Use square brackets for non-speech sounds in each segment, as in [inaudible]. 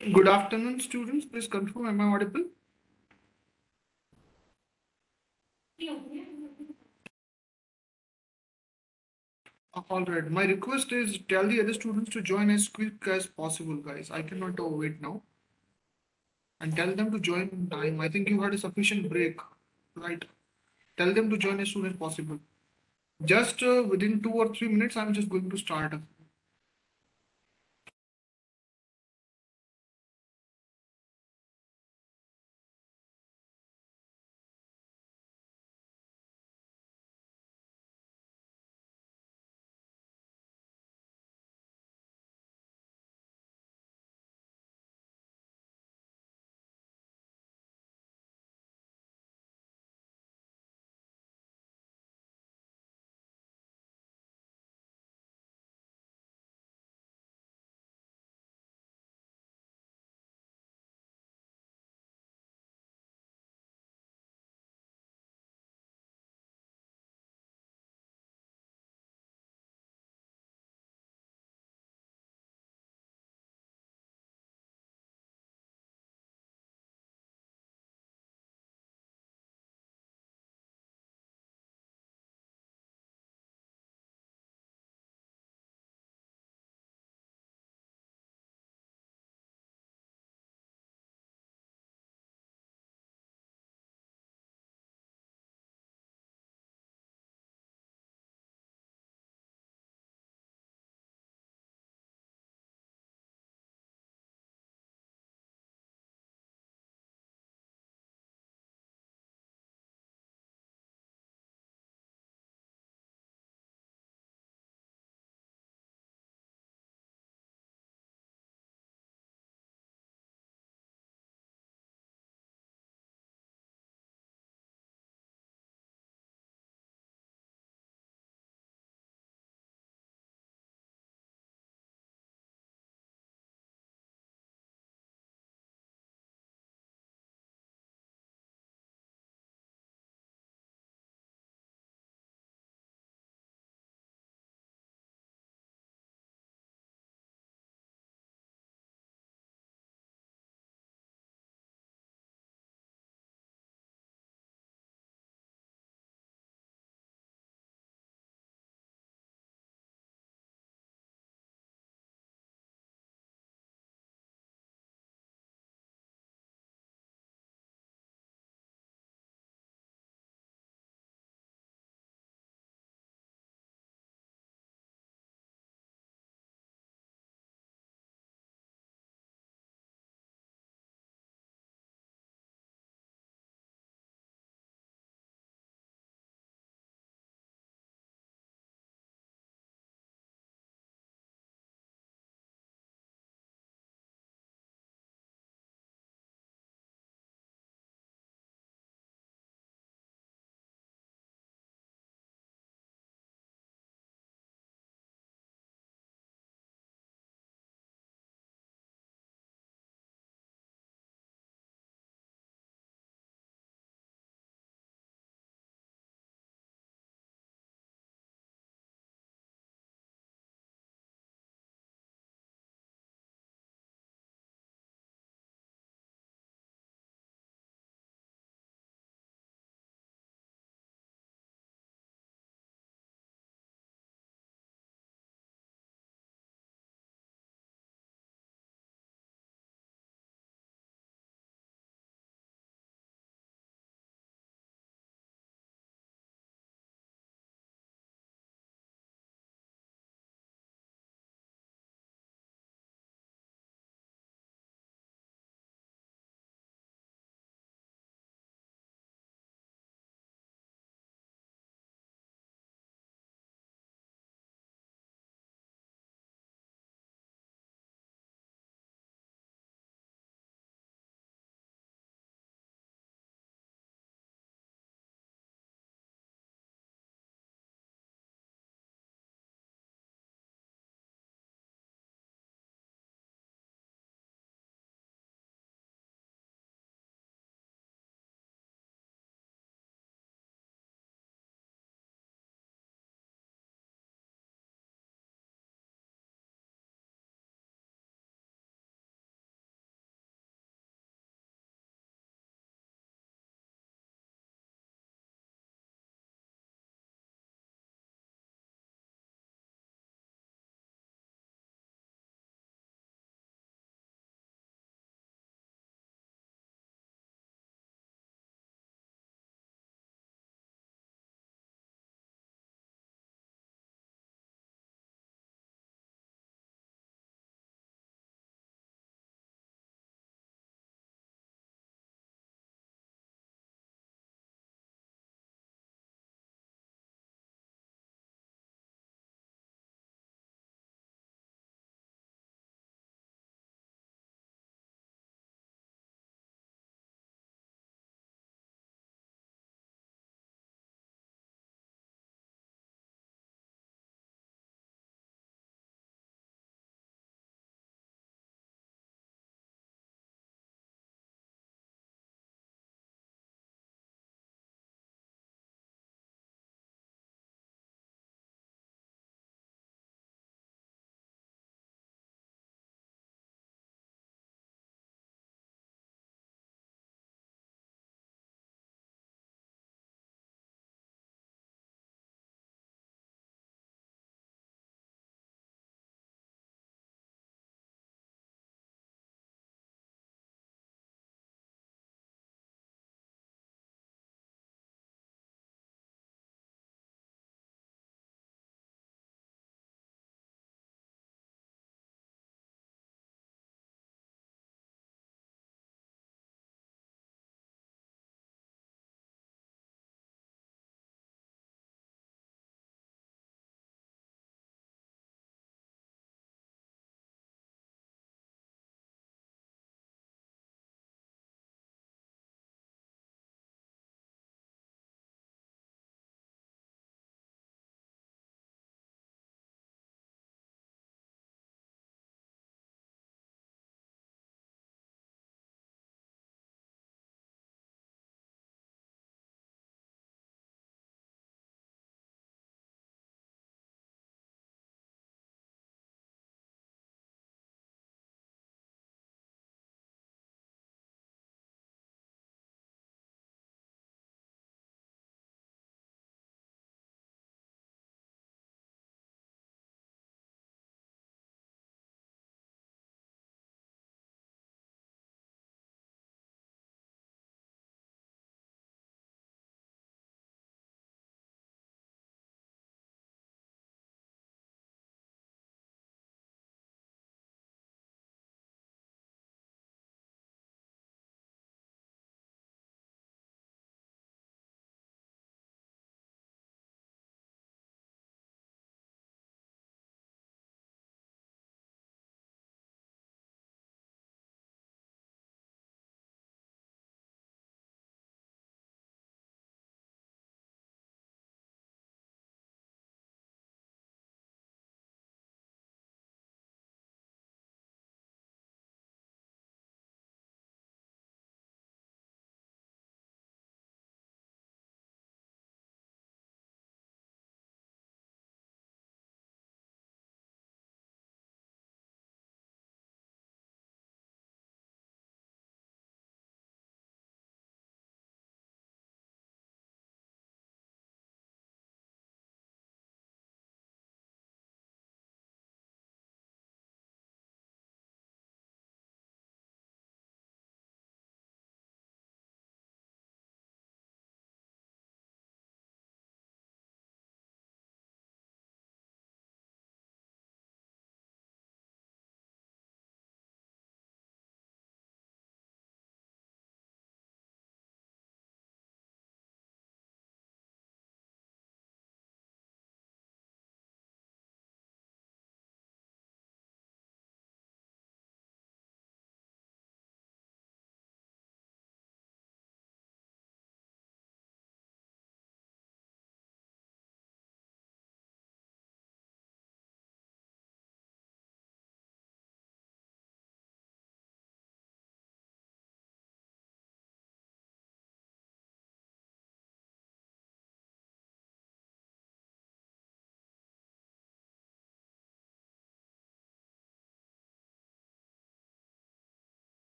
Good afternoon, students. Please confirm, am I audible? Uh, All right. My request is tell the other students to join as quick as possible, guys. I cannot wait now. And tell them to join time. I think you had a sufficient break, right? Tell them to join as soon as possible. Just uh, within two or three minutes, I'm just going to start.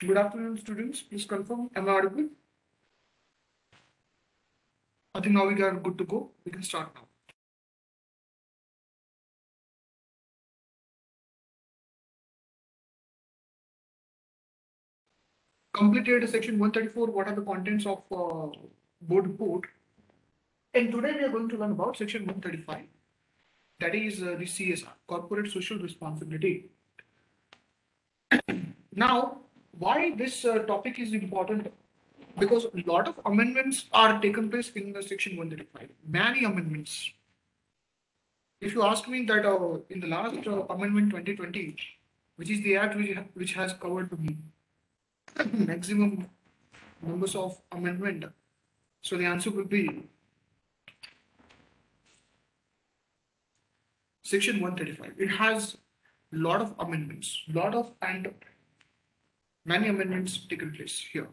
Good afternoon, students. Please confirm. Am I audible? I think now we are good to go. We can start now. Completed section 134. What are the contents of uh, board report? And today we are going to learn about section 135. That is uh, the CSR, Corporate Social Responsibility. [coughs] now, why this uh, topic is important? Because a lot of amendments are taken place in the section 135. Many amendments. If you ask me that uh, in the last uh, amendment 2020, which is the act which, which has covered [clears throat] maximum numbers of amendment, so the answer will be section 135. It has a lot of amendments, lot of and many amendments taken place here.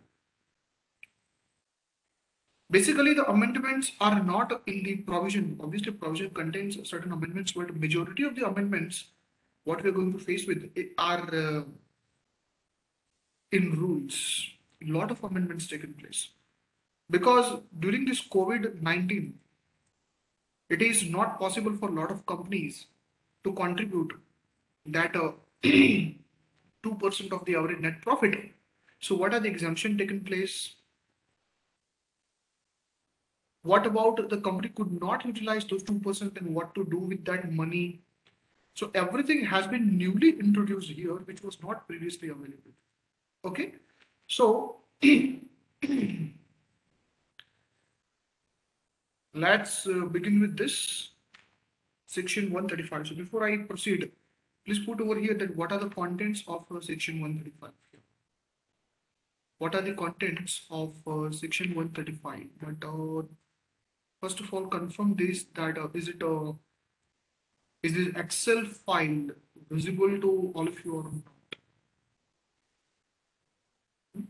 Basically, the amendments are not in the provision. Obviously, provision contains certain amendments, but majority of the amendments, what we are going to face with, are uh, in rules. A lot of amendments taken place because during this COVID-19, it is not possible for a lot of companies to contribute that uh, [clears throat] 2% of the average net profit. So what are the exemption taken place? What about the company could not utilize those 2% and what to do with that money? So everything has been newly introduced here, which was not previously available. Okay. So [clears throat] let's uh, begin with this section 135. So before I proceed, please put over here that what are the contents of uh, section 135. What are the contents of uh, section 135? But uh, first of all, confirm this that uh, is it a uh, is this Excel file visible to all of you or not? Hmm?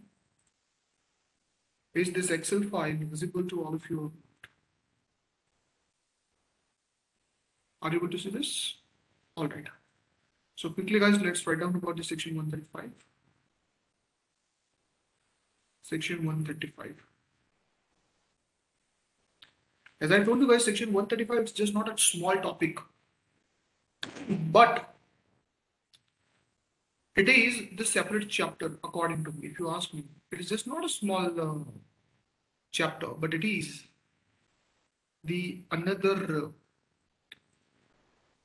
Is this Excel file visible to all of you? Are you able to see this? All right. So quickly guys, let's write down about the section 135. Section 135. As I told you guys, section 135 is just not a small topic, but it is the separate chapter according to me. If you ask me, it is just not a small uh, chapter, but it is the another uh,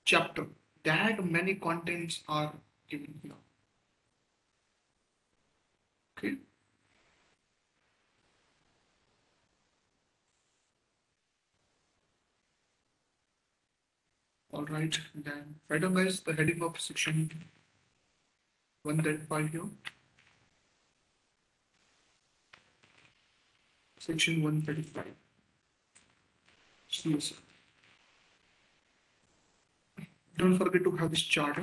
chapter that many contents are given here. Okay. All right, then write down guys the heading of section 135 here. Section 135. CSR. Don't forget to have this chart.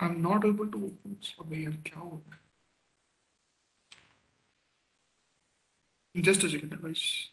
I'm not able to open Survey account. Just a second, guys.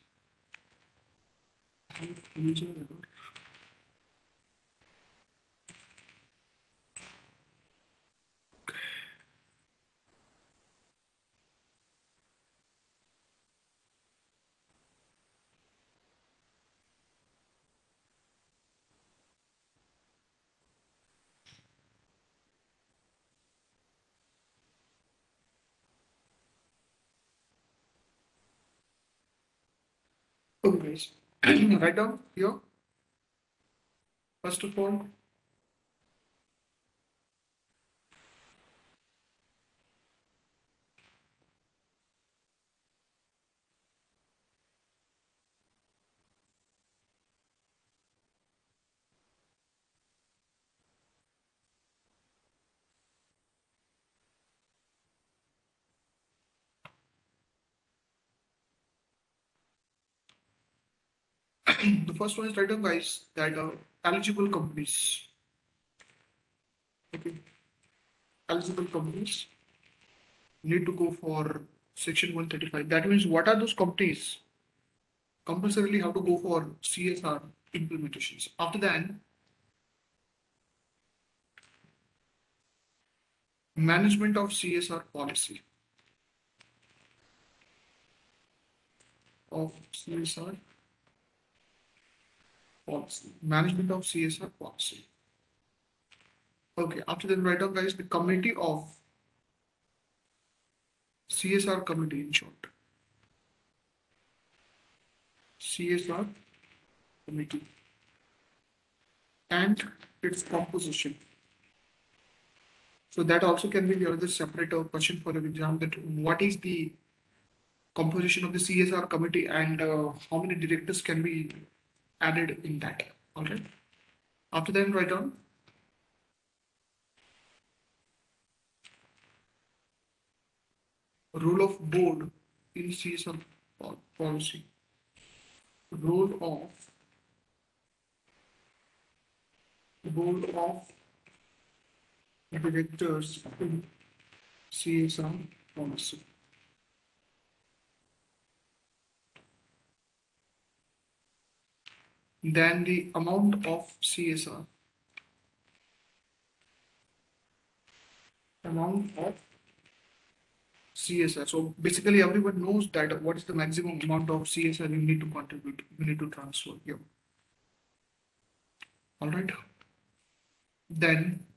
Guys. Write down here. First of all, the first one is write down, guys, that uh, eligible companies. Okay. Eligible companies need to go for section 135. That means what are those companies? Compulsorily have to go for CSR implementations. After that, management of CSR policy. Of CSR policy. Management of CSR policy. Okay, after that, write down guys the committee of CSR committee in short. CSR committee and its composition. So that also can be the other separate uh, question for an exam that what is the composition of the CSR committee and uh, how many directors can be added in that. All right. After that, write down role of board in CSR policy. Role of board of directors in CSR policy. Then the amount of CSR. Amount of CSR. So basically everyone knows that what is the maximum amount of CSR you need to contribute, you need to transfer here. All right. Then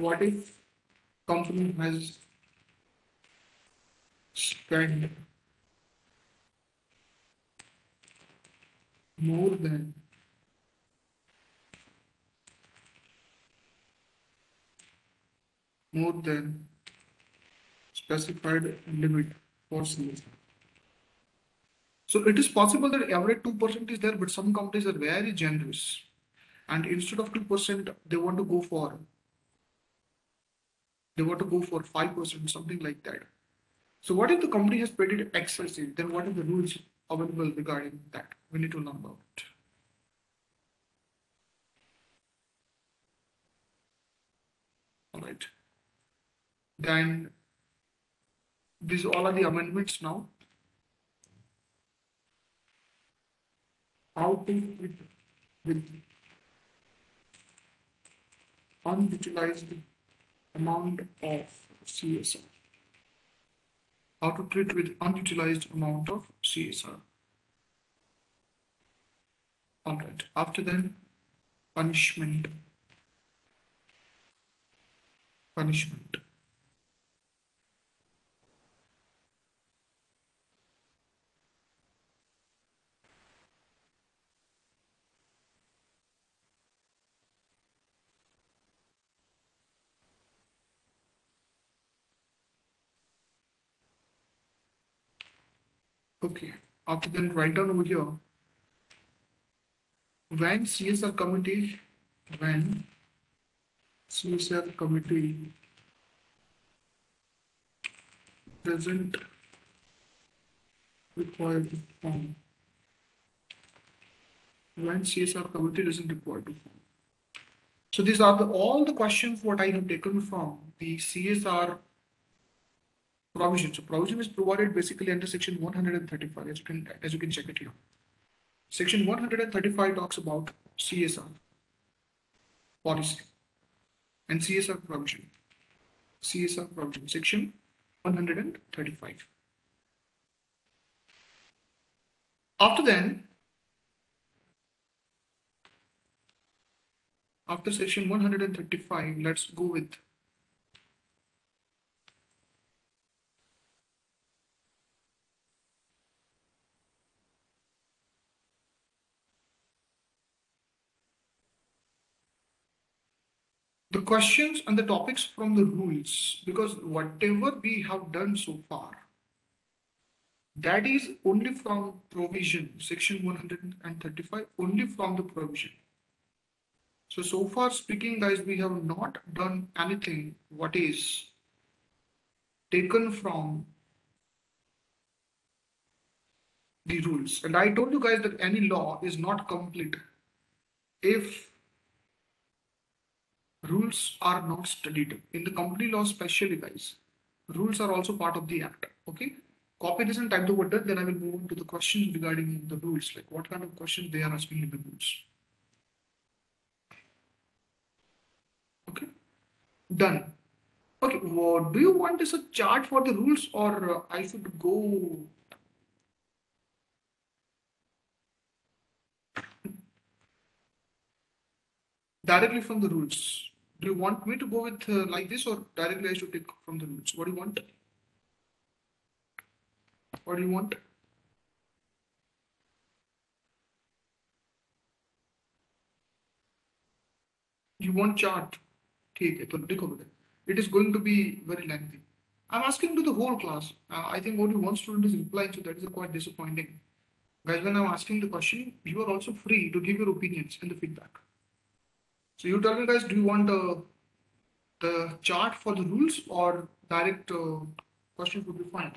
what if company has spent more than more than specified limit for sales. So it is possible that average 2% is there, but some companies are very generous. And instead of 2%, they want to go for they want to go for 5%, something like that. So what if the company has paid it excessive? Then what are the rules available regarding that? We need to know about it. All right. Then these all are the amendments now. How to with unutilized amount of CSR. How to treat with unutilized amount of CSR. Alright, after then, punishment. Punishment. Okay, after then write down over here. When CSR committee, when CSR committee doesn't require to form. When CSR committee doesn't require to form. So these are the, all the questions what I have taken from the CSR provision. So provision is provided basically under section 135 as you can as you can check it here. Section 135 talks about CSR policy and CSR provision. CSR provision section 135. After then, after section 135, let's go with the questions and the topics from the rules. Because whatever we have done so far that is only from provision section 135 only from the provision. So so far speaking guys we have not done anything what is taken from the rules. And i told you guys that any law is not complete if rules are not studied. In the company law especially guys rules are also part of the act okay? Copy this and type the word then i will move on to the questions regarding the rules like what kind of questions they are asking in the rules. Okay? Done. Okay what do you want is a chart for the rules or uh, i should go? Directly from the rules do you want me to go with uh, like this or directly I should take from the roots? What do you want? What do you want? You want chart? Okay, so take over there. It is going to be very lengthy. I'm asking to the whole class. Uh, I think only one student is replying, so that is quite disappointing. Guys, when I'm asking the question, you are also free to give your opinions and the feedback. So you tell me guys, do you want uh, the chart for the rules or direct uh, question would be fine.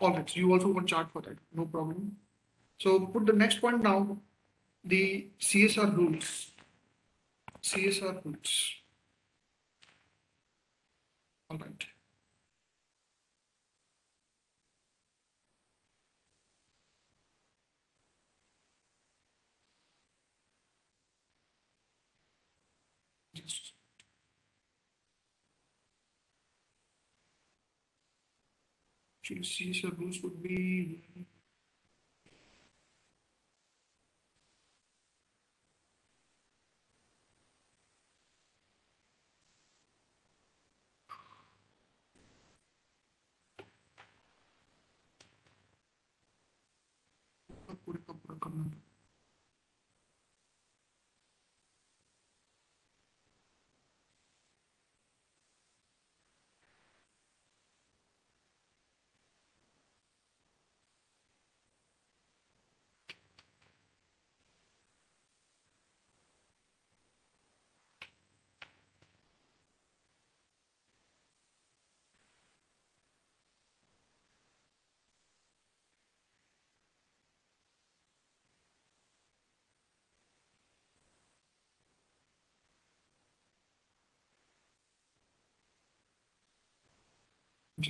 All right, so you also want chart for that, no problem. So put the next point now, the CSR rules. CSR rules. All right. Actually, CSR rules would be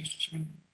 Just a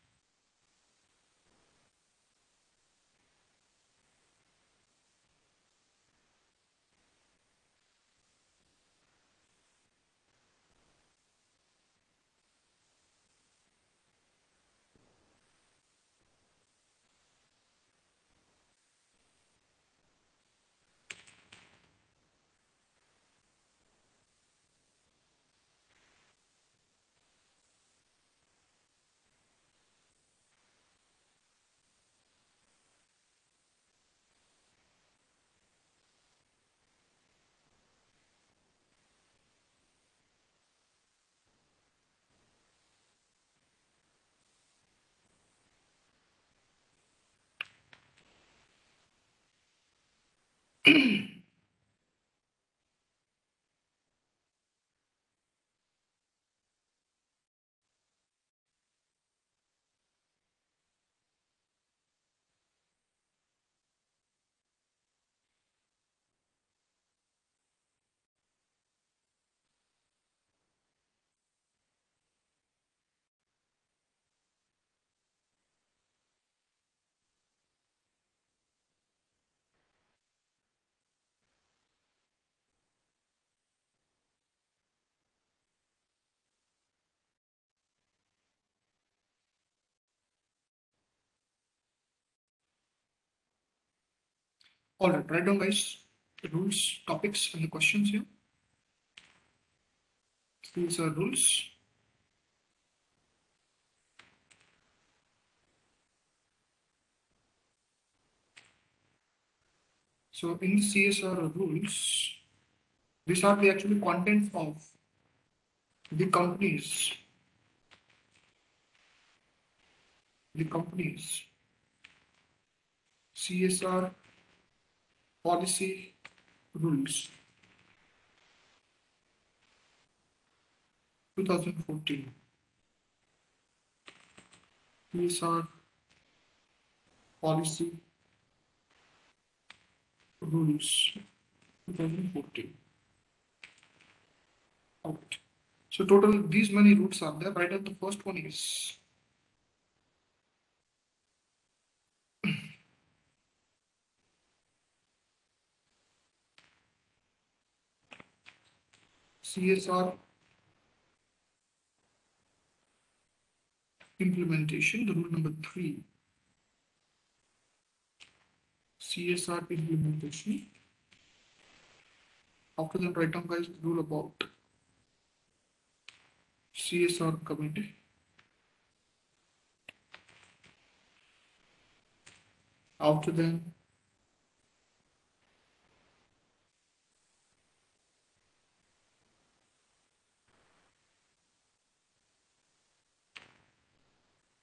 second. [clears throat] All right, write down guys the rules, topics, and the questions here. These are rules. So in the CSR rules, These are the actual contents of the companies. The companies. CSR policy rules. 2014. CSR policy rules 2014 out so total these many routes are there right and the first one is CSR implementation, the rule number three. CSR implementation. After that, write down guys rule about CSR committee. After then,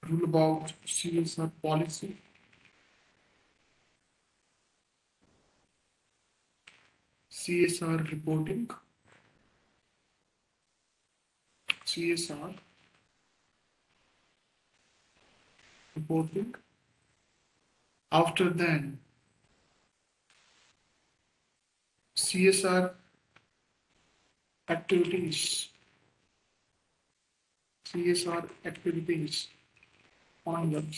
rule about CSR policy. CSR reporting. CSR reporting. After then, CSR activities. CSR activities on.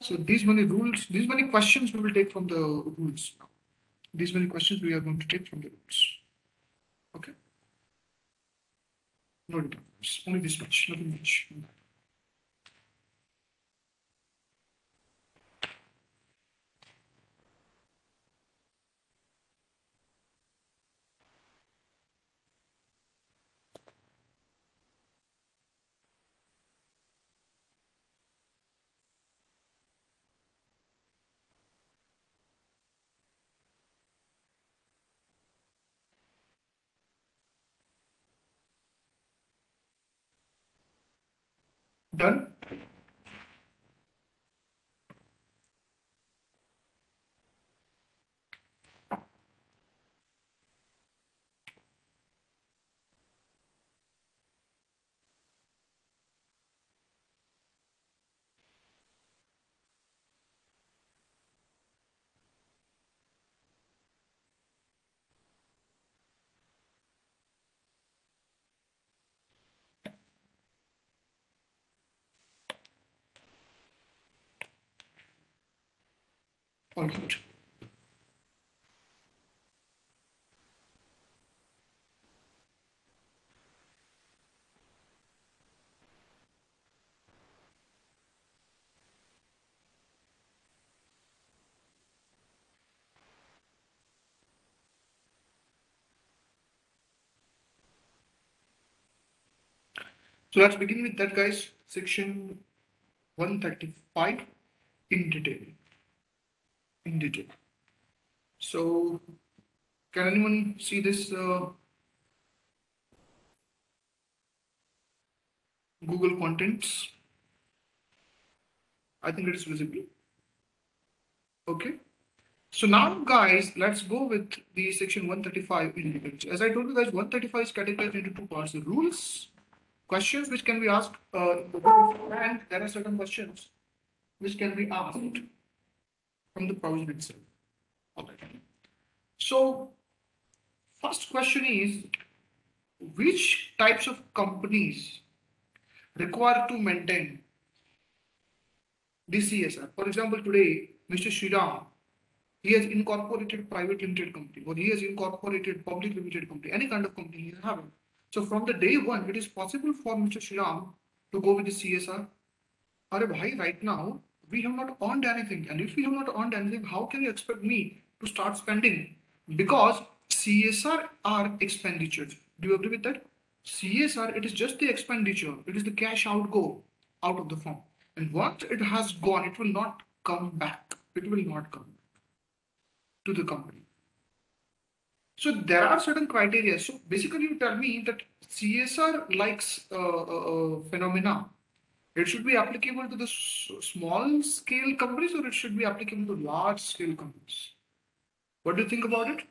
So these many rules, these many questions we will take from the rules. These many questions we are going to take from the rules. Okay. No difference. Only this much, nothing much. Done? So let's begin with that, guys. Section 135 in detail. In detail. So, can anyone see this uh, Google Contents? I think it is visible. Okay. So now, guys, let's go with the section 135 in detail. As I told you guys, 135 is categorized into two parts: the rules questions which can be asked uh, and there are certain questions which can be asked from the provision itself. Okay. So first question is which types of companies require to maintain this CSR? For example, today, Mr. Shriram, he has incorporated private limited company or he has incorporated public limited company, any kind of company he is having. So from the day one, it is possible for Mr. Shriram to go with the CSR. Bhai, right now, we have not earned anything. And if we have not earned anything, how can you expect me to start spending? Because CSR are expenditures. Do you agree with that? CSR, it is just the expenditure. It is the cash outgo out of the firm. And once it has gone, it will not come back. It will not come to the company. So there are certain criteria. So basically, you tell me that CSR likes uh, uh, uh, phenomena. It should be applicable to the small scale companies or it should be applicable to large scale companies. What do you think about it?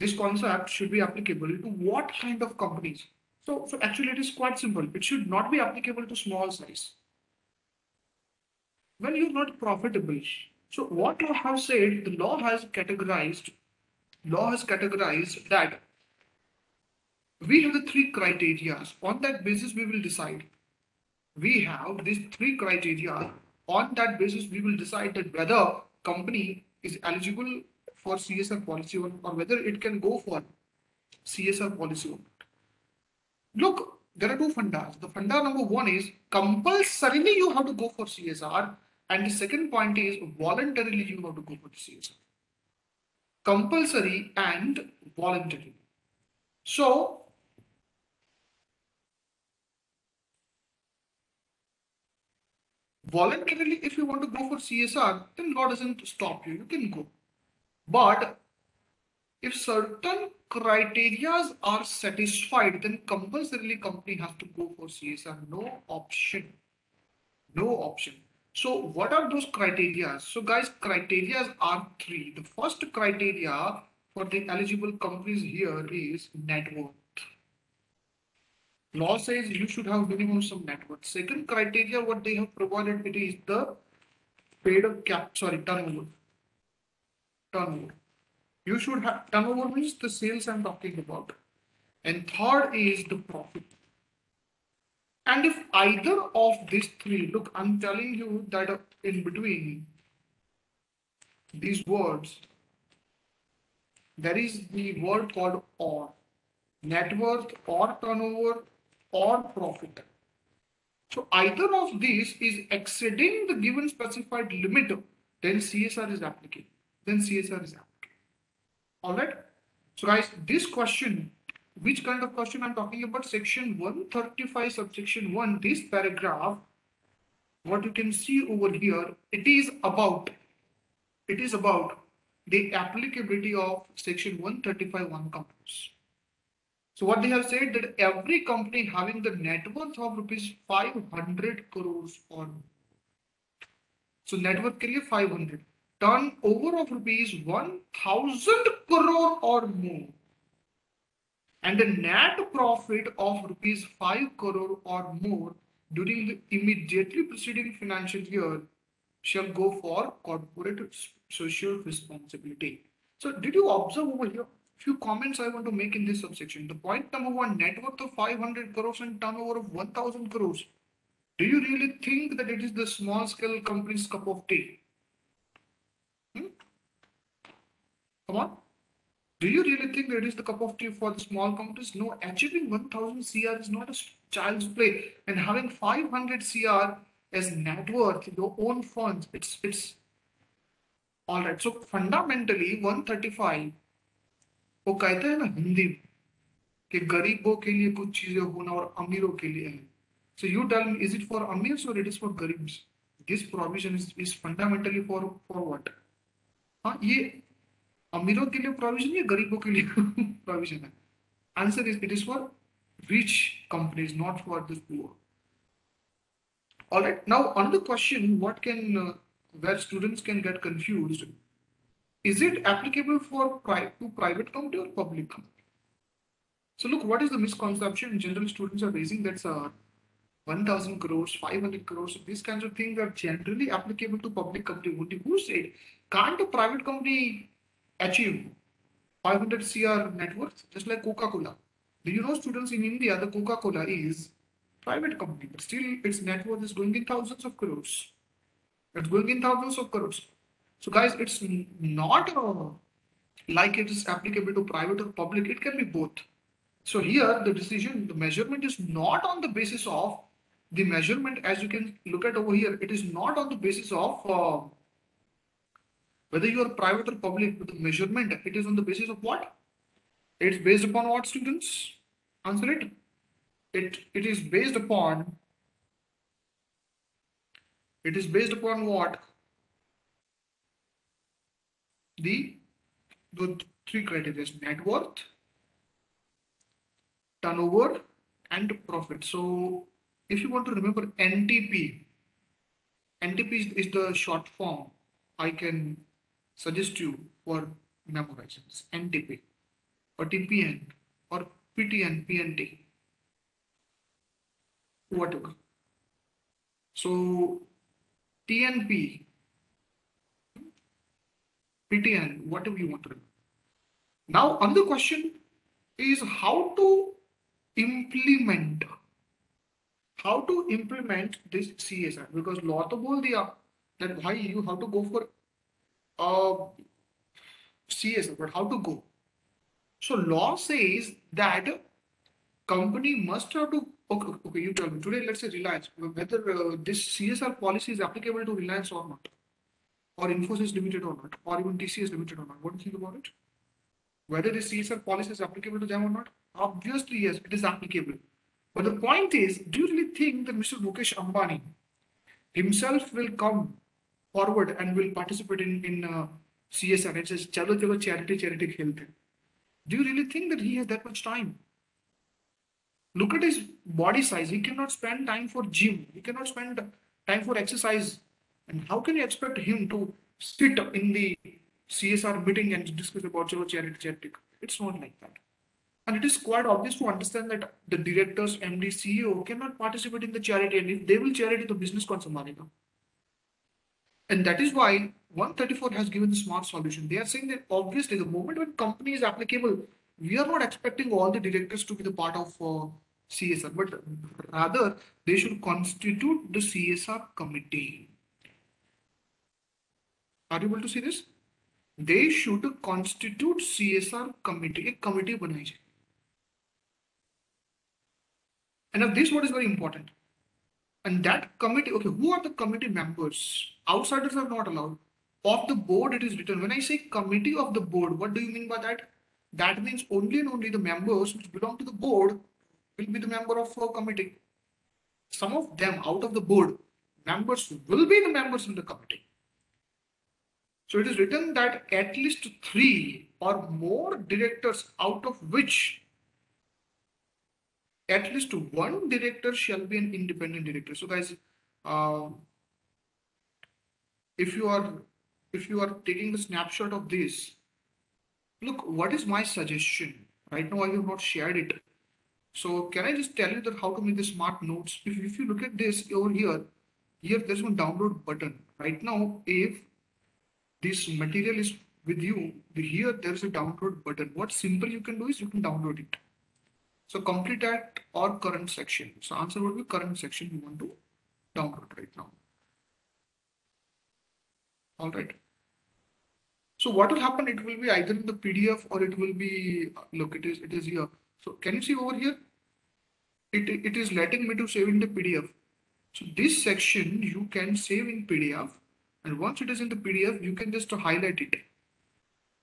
This concept should be applicable to what kind of companies? So, so actually it is quite simple. It should not be applicable to small size. When you're not profitable. So what law have said, the law has categorized, law has categorized that we have the three criteria. On that basis, we will decide. We have these three criteria. On that basis, we will decide that whether company is eligible for CSR policy or, or whether it can go for CSR policy. Look, there are two fundas. The funda number one is compulsorily you have to go for CSR and the second point is voluntarily you have to go for the CSR. Compulsory and voluntary. So, voluntarily, if you want to go for CSR, then law doesn't stop you. You can go. But if certain criteria are satisfied, then compulsorily company has to go for CSR. No option. No option. So what are those criteria? So guys, criteria are three. The first criteria for the eligible companies here is net worth. Law says you should have minimum some net worth. Second criteria, what they have provided it is the paid up cap, sorry, turnover. Turnover. You should have turnover means the sales I'm talking about. And third is the profit. And if either of these three, look, I'm telling you that uh, in between these words, there is the word called or, net worth or turnover or profit. So either of these is exceeding the given specified limit, then CSR is applicable. Then CSR is applicable. All right. So guys, this question which kind of question I'm talking about? Section 135 subsection 1, this paragraph, what you can see over here, it is about, it is about the applicability of section 135 one companies. So what they have said that every company having the net worth of rupees 500 crores or. So net worth के 500. Turnover of rupees 1000 crore or more and a net profit of rupees 5 crore or more during the immediately preceding financial year shall go for corporate social responsibility. So did you observe over here? Few comments I want to make in this subsection. The point number one, net worth of 500 crores and turnover of 1000 crores. Do you really think that it is the small scale company's cup of tea? Hmm? Come on. Do you really think that it is the cup of tea for the small companies? No, achieving 1000 CR is not a child's play. And having 500 CR as net worth, your own funds, it's it's all right. So fundamentally 135 वो कहते हैं ना हिंदी में कि गरीबों के लिए कुछ चीज़ें होना और अमीरों के लिए है so you tell is it for अमीर और इट इज़ फॉर गरीब this provision is is fundamentally for for what हाँ ये अमीरों के लिए प्रोविज़न या गरीबों के लिए [laughs] प्रोविज़न है answer is it is for rich companies not for the poor All right. Now, on the question, what can uh, where students can get confused? Is it applicable for pri to private company or public company so look what is the misconception in general students are raising that's uh, 1000 crores 500 crores these kinds of things are generally applicable to public company who said can't a private company achieve 500 CR net worth, just like Coca-Cola. Do you know students in India, the Coca-Cola is private company, but still its net worth is going in thousands of crores. It's going in thousands of crores. So guys, it's not like it is applicable to private or public. It can be both. So here the decision, the measurement is not on the basis of the measurement as you can look at over here. It is not on the basis of uh, whether you are private or public with the measurement, it is on the basis of what? It's based upon what students? Answer it. It it is based upon it is based upon what? The the three criteria: net worth, turnover, and profit. So if you want to remember NTP, NTP is, is the short form. I can suggest you for memorizing NTP or TPN or PTN, PNT, whatever. So TNP, PTN, whatever you want to do. Now, another question is how to implement how to implement this CSR because law to bol diya that why you have to go for uh, CSR, but how to go? So law says that company must have to okay, okay you tell me today let's say Reliance whether uh, this CSR policy is applicable to Reliance or not or Infosys Limited or not or even TCS Limited or not what do you think about it whether the CSR policy is applicable to them or not Obviously, yes, it is applicable. But the point is, do you really think that Mr. Mukesh Ambani himself will come forward and will participate in, in uh, CSR? It says, chalo chalo charity, charity khelte. Do you really think that he has that much time? Look at his body size. He cannot spend time for gym. He cannot spend time for exercise. And how can you expect him to sit in the CSR meeting and discuss about charity, charity? It's not like that. And it is quite obvious to understand that the directors, MD, CEO cannot participate in the charity, and if they will charity, the business sambalega. And that is why 134 has given the smart solution. They are saying that obviously the moment when company is applicable, we are not expecting all the directors to be the part of uh, CSR, but rather they should constitute the CSR committee are you able to see this? They should constitute csr committee a committee બનાવી and of this what is very important. And that committee okay who are the committee members? Outsiders are not allowed. Of the board it is written. When i say committee of the board what do you mean by that? That means only and only the members which belong to the board will be the member of a committee. Some of them out of the board members will be the members in the committee. So it is written that at least three or more directors out of which at least one director shall be an independent director. So guys, uh, if you are if you are taking a snapshot of this, look, what is my suggestion? Right now, I have not shared it. So can I just tell you that how to make the smart notes? If, if you look at this over here, here there's one download button. Right now, if this material is with you, here there's a download button. What simple you can do is you can download it. So complete at or current section. So answer would be current section you want to download right now. All right. So what will happen? It will be either in the PDF or it will be, uh, look, it is, it is here. So can you see over here? It, it is letting me to save in the PDF. So this section you can save in PDF and once it is in the PDF, you can just highlight it.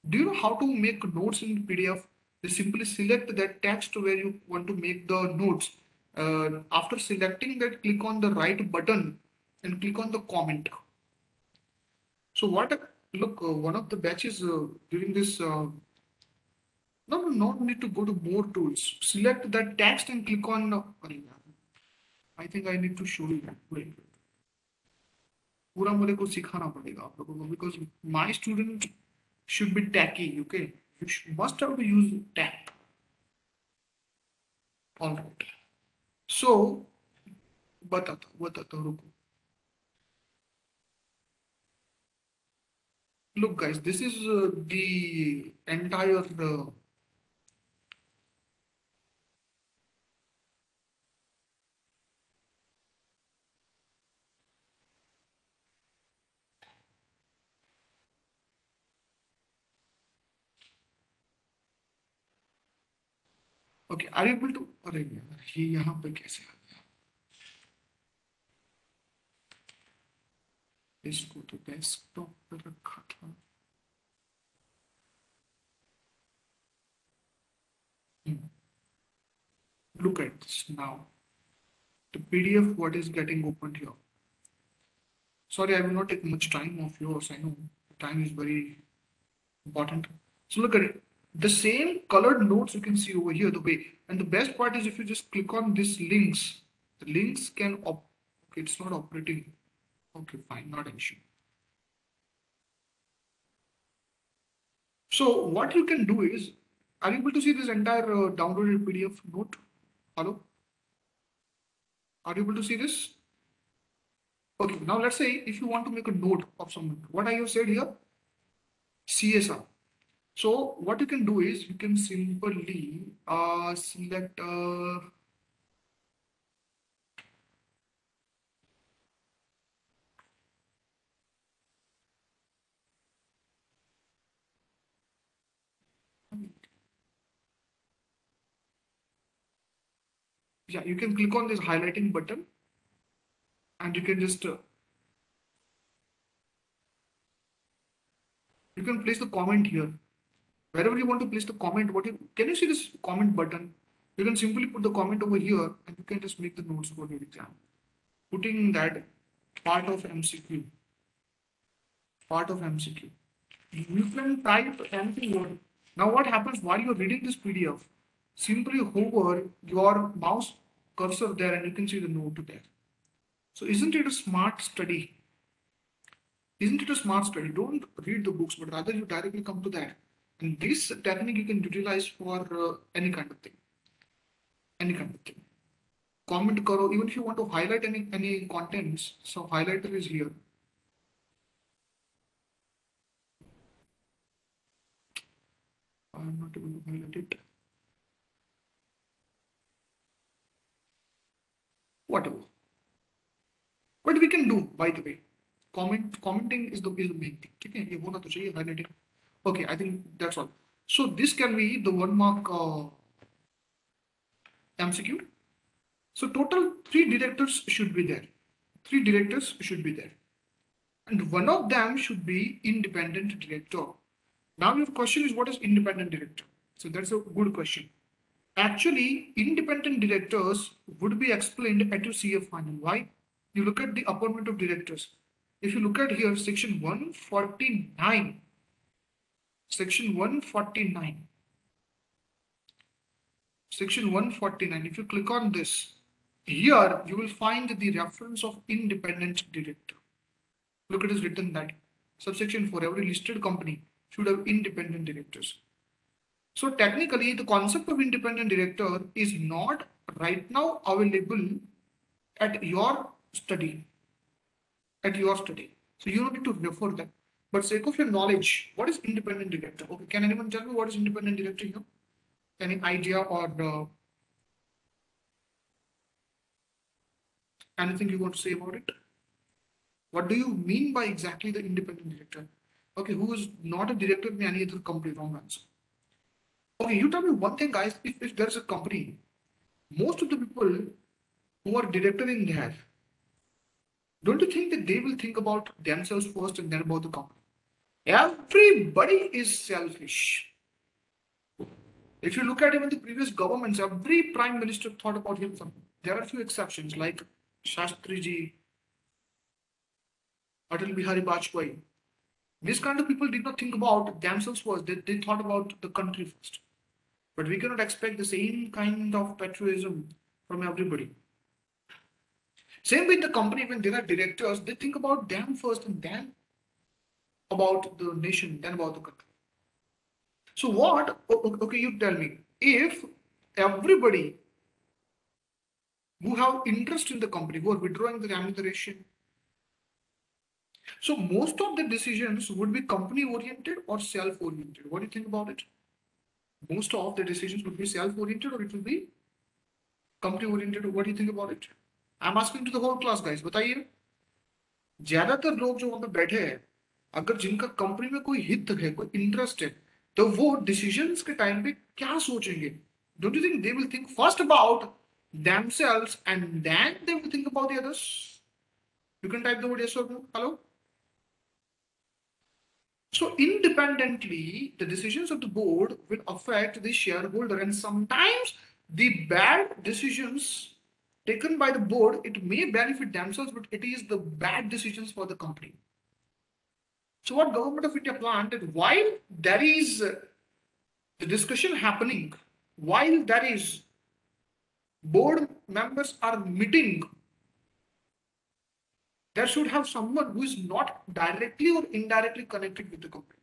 Do you know how to make notes in PDF? you simply select that text where you want to make the notes. Uh, after selecting that, click on the right button and click on the comment. So what, look, uh, one of the batches uh, during this, uh, no, no, not need to go to more tools. Select that text and click on, uh, I think I need to show you. Wait. पूरा मुझे को सिखाना पड़ेगा आप लोगों को because my student should be techie okay you must have to use tech all right so बताता बताता रुको। Look guys this is the entire okay are able to अरे ये यहाँ पे कैसे आ गया इसको तो डेस्कटॉप पे रखा था look at this now the pdf what is getting opened here sorry i will not take much time of yours i know time is very important so look at it the same colored notes you can see over here the way and the best part is if you just click on these links the links can op okay, it's not operating. Okay fine not an issue. So what you can do is are you able to see this entire uh, downloaded pdf note? Hello? Are you able to see this? Okay now let's say if you want to make a note of something what I have said here CSR so what you can do is you can simply uh, select uh, yeah you can click on this highlighting button and you can just uh, you can place the comment here wherever you want to place the comment what you can you see this comment button? You can simply put the comment over here and you can just make the notes for your exam. Putting that part of mcq part of mcq you can type anything now what happens while you're reading this pdf simply hover your mouse cursor there and you can see the note there. So isn't it a smart study? Isn't it a smart study? Don't read the books but rather you directly come to that and this technique you can utilize for uh, any kind of thing. Any kind of thing. Comment karo, even if you want to highlight any, any contents, so highlighter is here. I'm not able to highlight it. Whatever. What we can do, by the way, comment commenting is the, is the main thing. Okay, ये होना तो चाहिए highlighting. Okay, I think that's all. So this can be the one mark uh, MCQ. So total three directors should be there. Three directors should be there. And one of them should be independent director. Now your question is what is independent director? So that's a good question. Actually, independent directors would be explained at your CS final. Why? You look at the appointment of directors. If you look at here, section 149 section 149 section 149 if you click on this here you will find the reference of independent director. Look it is written that subsection for every listed company should have independent directors. So technically the concept of independent director is not right now available at your study at your study. So you need to refer that but sake of your knowledge, what is independent director? Okay, can anyone tell me what is independent director here? Any idea or uh, anything you want to say about it? What do you mean by exactly the independent director? Okay, who is not a director in any other company? Wrong answer. Okay, you tell me one thing, guys. If, if there's a company, most of the people who are director in there, don't you think that they will think about themselves first and then about the company? Everybody is selfish. If you look at even the previous governments, every prime minister thought about himself. There are a few exceptions like Shastriji, Atal Bihari Vajpayee. These kind of people did not think about themselves first. They, they thought about the country first. But we cannot expect the same kind of patriotism from everybody. Same with the company, when there are directors, they think about them first and then about the nation than about the country. So what, okay, you tell me, if everybody who have interest in the company, who are withdrawing the remuneration, so most of the decisions would be company oriented or self oriented. What do you think about it? Most of the decisions would be self oriented or it will be company oriented. What do you think about it? I'm asking to the whole class guys. बताइए ज्यादातर लोग जो वहां पे बैठे हैं अगर जिनका कंपनी में कोई हित है कोई इंटरेस्ट है तो वो डिसीजंस के टाइम पे क्या सोचेंगे don't you think they will think first about themselves and then they will think about the others you can type the word yes or no hello so independently the decisions of the board will affect the shareholder and sometimes the bad decisions taken by the board it may benefit themselves but it is the bad decisions for the company so what government of India planned that while there is uh, the discussion happening while there is board members are meeting there should have someone who is not directly or indirectly connected with the company.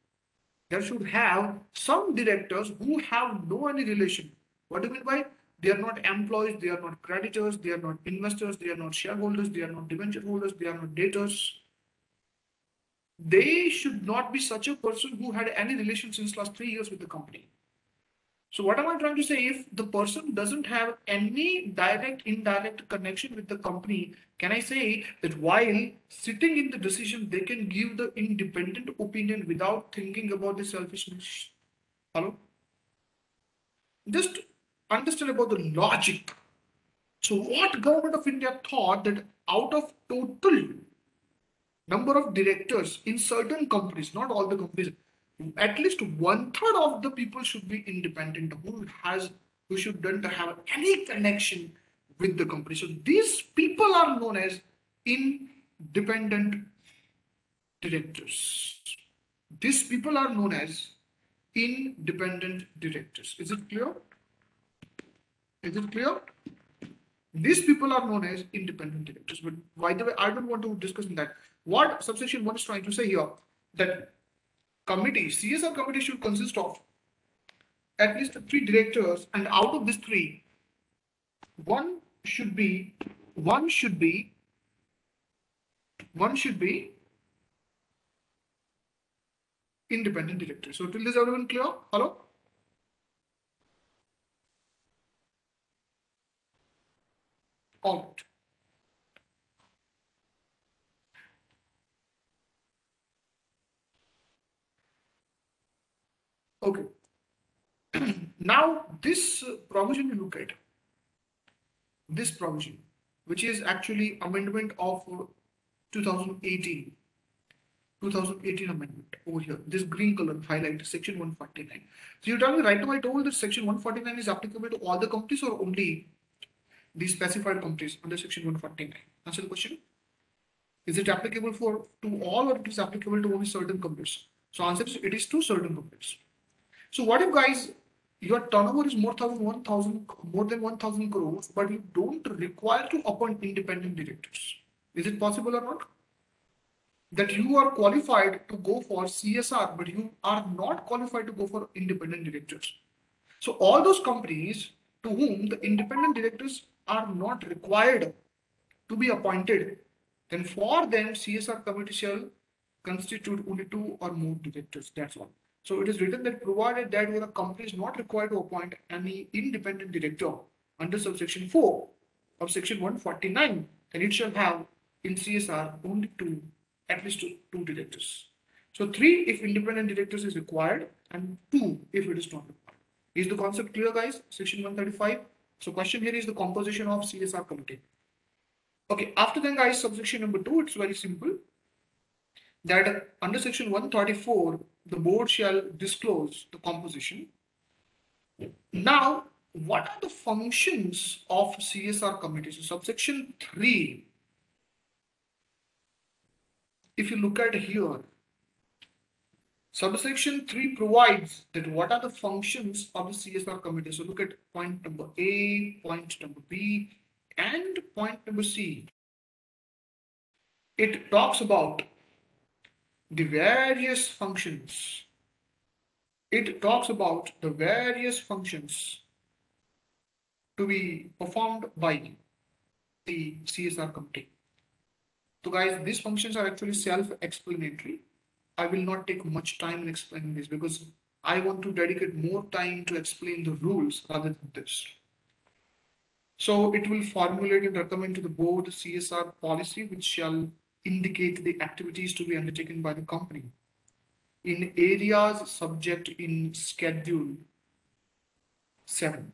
There should have some directors who have no any relation. What do you mean by? They are not employees they are not creditors they are not investors they are not shareholders they are not debenture holders they are not debtors they should not be such a person who had any relation since last three years with the company so what am I trying to say? If the person doesn't have any direct, indirect connection with the company, can I say that while sitting in the decision, they can give the independent opinion without thinking about the selfishness? Hello? Just understand about the logic. So what government of India thought that out of total number of directors in certain companies, not all the companies, at least one third of the people should be independent who has who should don't have any connection with the company. So these people are known as independent directors. These people are known as independent directors. Is it clear? Is it clear these people are known as independent directors but by the way i don't want to discuss that what subsection 1 is trying to say here that committee, CSR committee should consist of at least three directors and out of these three, one should be, one should be, one should be independent director. So till this everyone clear? Hello? Okay. [clears throat] now this uh, provision you look at this provision, which is actually amendment of 2018. 2018 amendment over here. This green color highlight section 149. So you tell me right now I told that section 149 is applicable to all the companies or only the specified companies under section 149. Answer the question. Is it applicable for to all or it is applicable to only certain companies? So answer is it is to certain companies. So what if guys, your turnover is more than 1,000, more than 1,000 crores, but you don't require to appoint independent directors. Is it possible or not? That you are qualified to go for CSR, but you are not qualified to go for independent directors. So all those companies to whom the independent directors are not required to be appointed, then for them CSR committee shall constitute only two or more directors. That's all. So it is written that provided that when a company is not required to appoint any independent director under subsection 4 of section 149, then it shall have in CSR only two, at least two, two directors. So three if independent directors is required and two if it is not required. Is the concept clear guys? Section 135. So question here is the composition of CSR committee. Okay, after then guys, subsection number two, it's very simple that under section 134, the board shall disclose the composition. Now, what are the functions of CSR committee? So subsection 3, if you look at here, subsection 3 provides that what are the functions of the CSR committee. So look at point number A, point number B, and point number C. It talks about the various functions. It talks about the various functions to be performed by the CSR committee. So guys, these functions are actually self-explanatory. I will not take much time in explaining this because I want to dedicate more time to explain the rules rather than this. So it will formulate and recommend to the board CSR policy which shall indicate the activities to be undertaken by the company in areas subject in schedule 7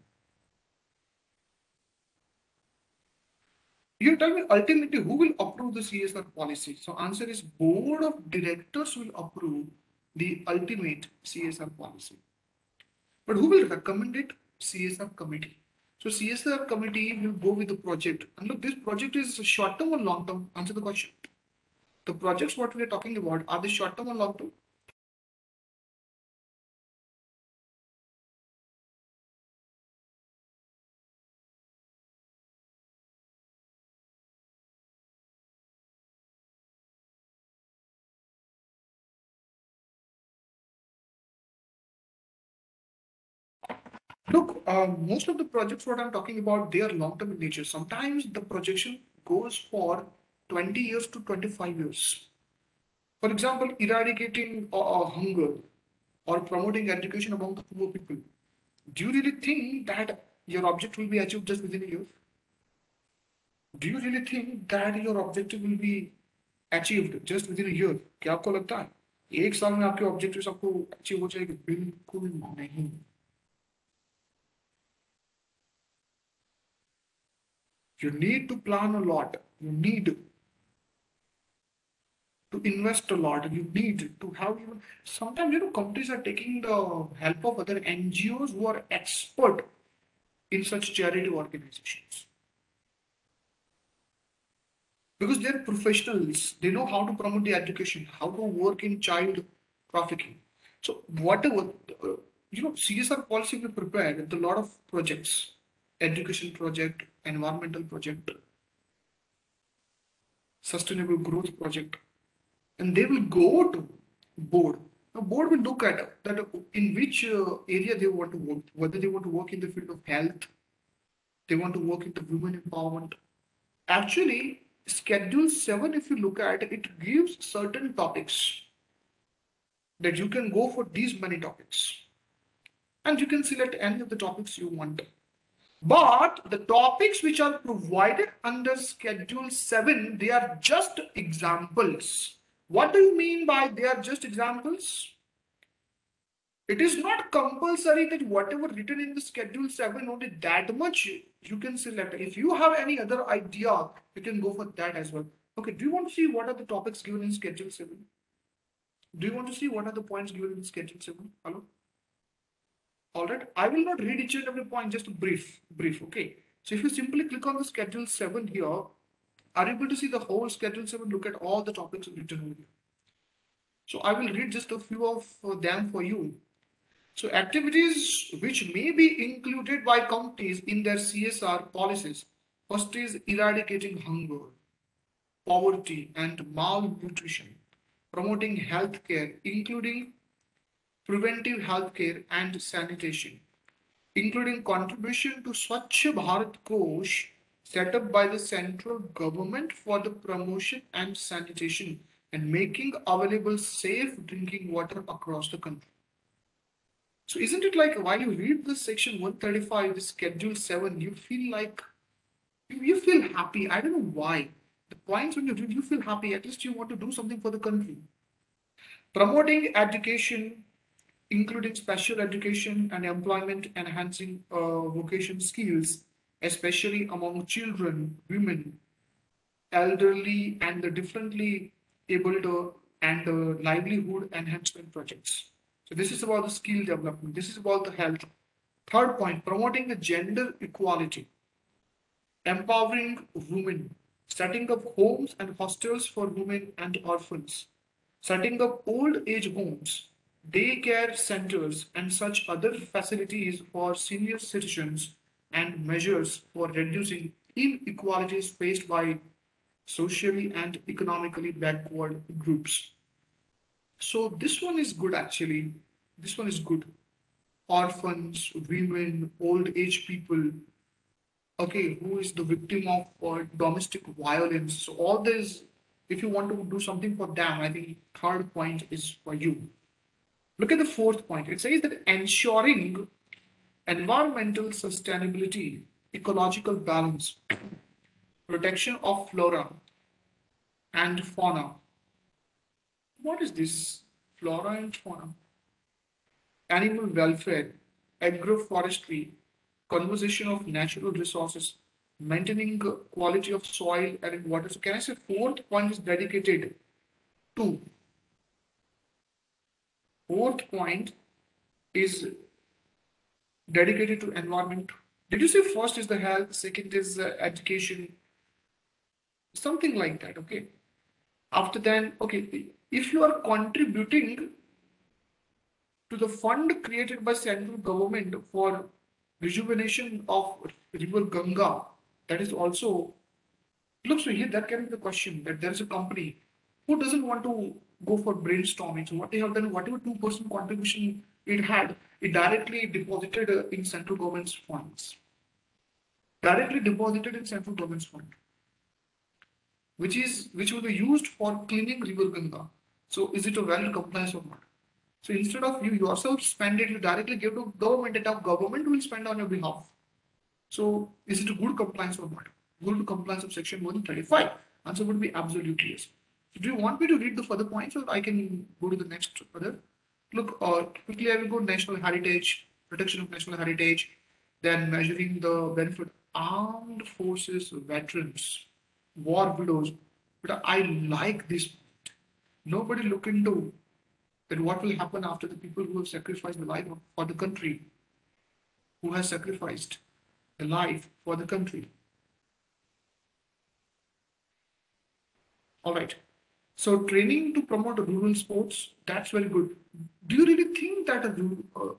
you tell me ultimately who will approve the csr policy. So answer is board of directors will approve the ultimate csr policy. But who will recommend it? Csr committee. So csr committee will go with the project. And look this project is short term or long term answer the question. The projects what we are talking about are they short term or long term Look, uh, most of the projects what I'm talking about, they are long-term in nature. Sometimes the projection goes for 20 years to 25 years. For example, eradicating uh, uh, hunger or promoting education among the poor people. Do you really think that your object will be achieved just within a year? Do you really think that your objective will be achieved just within a year? क्या आपको लगता है एक साल में आपके objectives आपको achieve हो जाएंगे बिल्कुल नहीं You need to plan a lot. You need to invest a lot. You need to have even sometimes you know companies are taking the help of other NGOs who are expert in such charity organizations. Because they're professionals, they know how to promote the education, how to work in child trafficking. So whatever uh, you know, CSR policy we prepared with a lot of projects, education project, environmental project, sustainable growth project, and they will go to board. The board will look at that in which uh, area they want to work, whether they want to work in the field of health, they want to work in the women empowerment. Actually, Schedule 7, if you look at it, it gives certain topics that you can go for these many topics. And you can select any of the topics you want. But the topics which are provided under Schedule 7, they are just examples. What do you mean by they are just examples? It is not compulsory that whatever written in the Schedule 7, only that much you can select. If you have any other idea, you can go for that as well. Okay, do you want to see what are the topics given in Schedule 7? Do you want to see what are the points given in Schedule 7? Hello? All right, I will not read each and every point, just a brief, brief, okay? So if you simply click on the Schedule 7 here, are you able to see the whole Schedule 7? Look at all the topics written over here. So I will read just a few of uh, them for you. So activities which may be included by companies in their CSR policies. First is eradicating hunger, poverty and malnutrition, promoting healthcare, including preventive healthcare and sanitation, including contribution to Swachh Bharat Kosh set up by the central government for the promotion and sanitation and making available safe drinking water across the country. So isn't it like while you read this section 135, the schedule 7, you feel like you feel happy. I don't know why. The points when you read, you feel happy. At least you want to do something for the country. Promoting education, including special education and employment enhancing uh, vocation skills, especially among children, women, elderly, and the differently abled uh, and uh, livelihood enhancement projects. So this is about the skill development. This is about the health. Third point, promoting the gender equality, empowering women, setting up homes and hostels for women and orphans, setting up old age homes, daycare centers, and such other facilities for senior citizens and measures for reducing inequalities faced by socially and economically backward groups. So this one is good actually. This one is good. Orphans, women, old age people. Okay, who is the victim of uh, domestic violence? So all this, if you want to do something for them, I think third point is for you. Look at the fourth point. It says that ensuring environmental sustainability, ecological balance, protection of flora and fauna, what is this flora and fauna? Animal welfare, agroforestry, conservation of natural resources, maintaining quality of soil and water. So can I say fourth point is dedicated to fourth point is dedicated to environment. Did you say first is the health, second is uh, education, something like that, okay? After then, okay, if you are contributing to the fund created by central government for rejuvenation of river Ganga, that is also look so here that can be the question that there is a company who doesn't want to go for brainstorming. So what they have done, whatever two percent contribution it had it directly deposited uh, in central government's funds. Directly deposited in central government's fund, which is which will be used for cleaning River Ganga. So is it a valid compliance or not? So instead of you yourself spend it, you directly give to government and now government will spend on your behalf. So is it a good compliance or not? Good compliance of section 135. Answer would be absolutely yes. Do you want me to read the further points or I can go to the next further? Look, uh, quickly I will go to national heritage, protection of national heritage, then measuring the benefit armed forces veterans, war widows. But I like this. Nobody look into that what will happen after the people who have sacrificed the life for the country, who has sacrificed the life for the country. All right. So training to promote rural sports, that's very good. Do you really think that uh,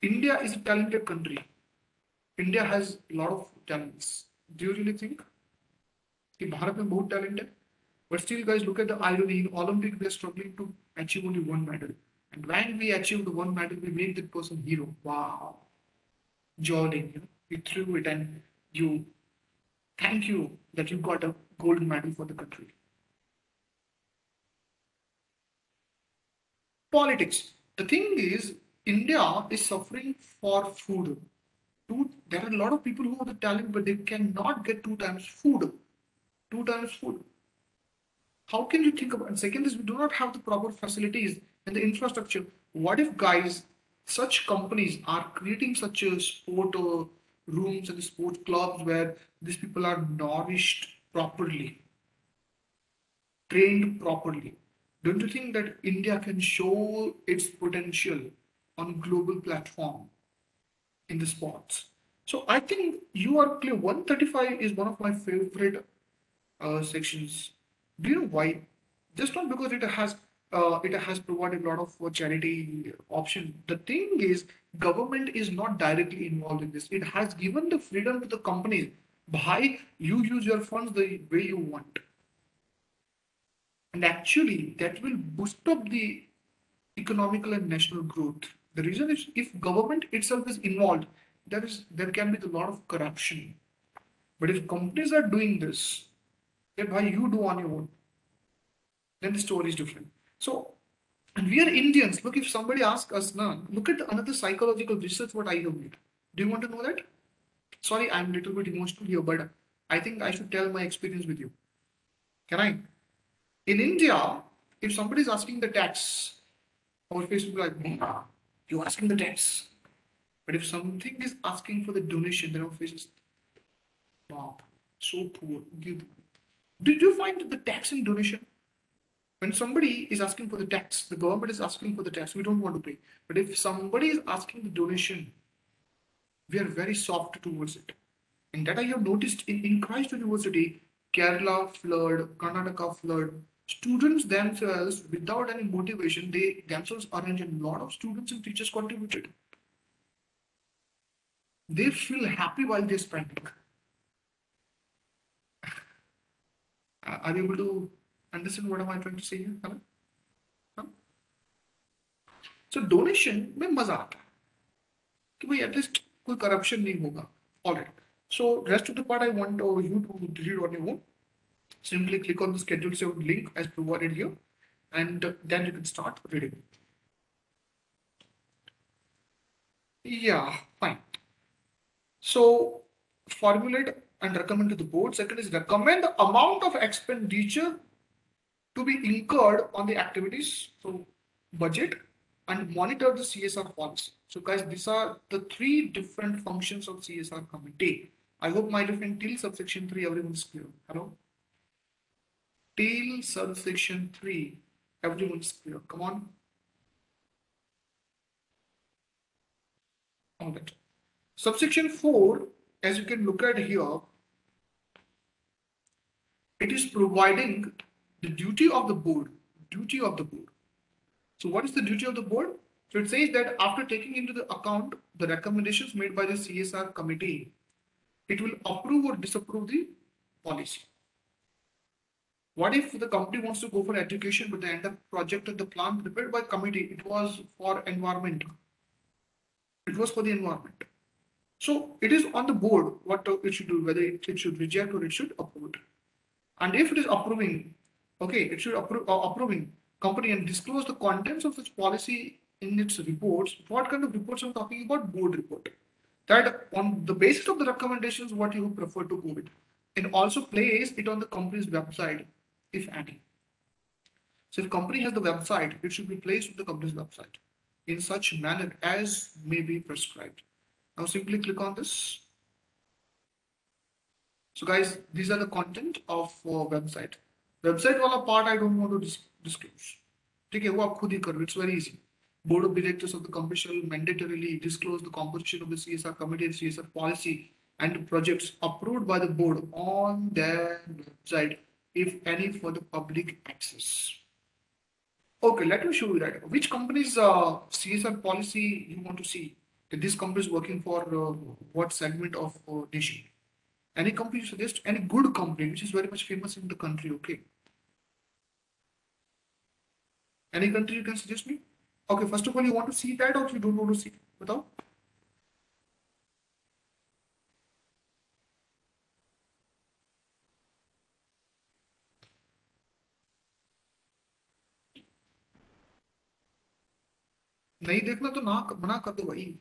India is a talented country? India has a lot of talents. Do you really think? कि भारत में बहुत talent है but still guys look at the irony in Olympic we are struggling to achieve only one medal and when we achieve the one medal we make that person hero wow Jordan you know you threw it and you thank you that you got a gold medal for the country Politics. The thing is, India is suffering for food. There are a lot of people who have the talent, but they cannot get two times food. Two times food. How can you think about? And second is, we do not have the proper facilities and the infrastructure. What if, guys, such companies are creating such a sport uh, rooms and sport clubs where these people are nourished properly, trained properly? Don't you think that India can show its potential on global platform in the sports? So I think you are clear. 135 is one of my favorite uh, sections. Do you know why? Just not because it has uh, it has provided a lot of charity option. The thing is, government is not directly involved in this. It has given the freedom to the companies by you use your funds the way you want and actually, that will boost up the economical and national growth. The reason is if government itself is involved, there is there can be a lot of corruption. But if companies are doing this, then why you do on your own? Then the story is different. So, and we are Indians. Look, if somebody asks us now, look at another psychological research what I have made. Do you want to know that? Sorry, I'm a little bit emotional here, but I think I should tell my experience with you. Can I? In India, if somebody is asking the tax, our face will be like, you're asking the tax. But if something is asking for the donation, then our face is, wow, so poor. Give. Did you find the tax and donation? When somebody is asking for the tax, the government is asking for the tax, we don't want to pay. But if somebody is asking the donation, we are very soft towards it. And that I have noticed in, in Christ University, Kerala flood, Karnataka flood, students themselves, without any motivation, they themselves arrange a lot of students and teachers contributed. They feel happy while they're spending. Are you able to understand what am I trying to say here? Huh? Huh? So donation में मजा आता है कि भाई at least कोई corruption नहीं होगा all right so rest of the part I want you to read on your own simply click on the schedule saved link as provided here and then you can start reading. Yeah, fine. So formulate and recommend to the board. Second is recommend the amount of expenditure to be incurred on the activities. So budget and monitor the CSR policy. So guys, these are the three different functions of CSR committee. I hope my different till subsection three everyone's clear. Hello till subsection 3. Everyone's clear. Come on. Right. Subsection 4, as you can look at here, it is providing the duty of the board. Duty of the board. So what is the duty of the board? So it says that after taking into the account the recommendations made by the CSR committee, it will approve or disapprove the policy. What if the company wants to go for education, but they end up project of the plan prepared by committee, it was for environment, It was for the environment. So it is on the board what it should do, whether it, it should reject or it should approve. And if it is approving, okay, it should approve uh, approving company and disclose the contents of its policy in its reports. What kind of reports I'm talking about? Board report. That on the basis of the recommendations, what you prefer to go with, and also place it on the company's website, if any. So if company has the website, it should be placed on the company's website in such manner as may be prescribed. Now simply click on this. So guys, these are the content of uh, website. Website wala part I don't want to dis disclose. Okay, wo aap khud hi. It's very easy. Board of directors of the company shall mandatorily disclose the composition of the CSR committee and CSR policy and projects approved by the board on their website if any, for the public access. Okay, let me show you that. Which company's uh, CSR policy you want to see? This company is working for uh, what segment of uh, nation? Any company you suggest? Any good company which is very much famous in the country? Okay. Any country you can suggest me? Okay, first of all, you want to see that or you don't want to see? Without? नहीं देखना तो ना मना कर दो भाई।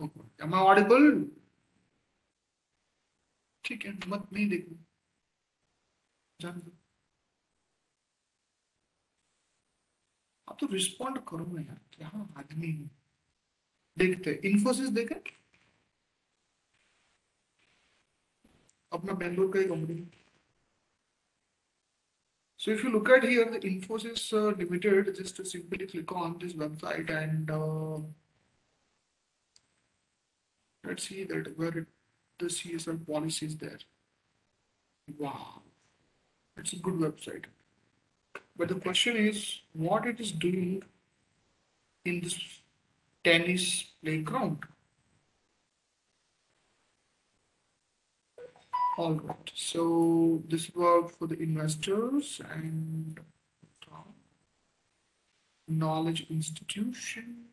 Audible? ठीक है, मत नहीं देखना। जान दो। आप तो रिस्पॉन्ड करो ना यार क्या आदमी है। देखते इन्फोसिस देखे। अपना बेंगलोर का ही company So if you look at here, the Infosys uh, Limited, just to simply click on this website and uh, let's see that where it, the CSR policy is there. Wow, it's a good website. But the question is what it is doing in this tennis playground. all right so this work for the investors and knowledge institution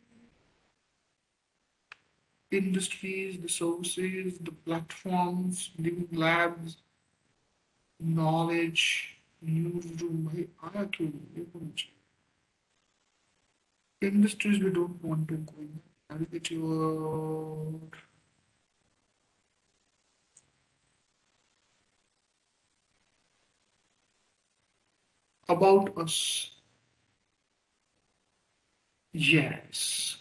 industries the sources the platforms living labs knowledge newsroom industries we don't want to go in. Agriculture about us. Yes.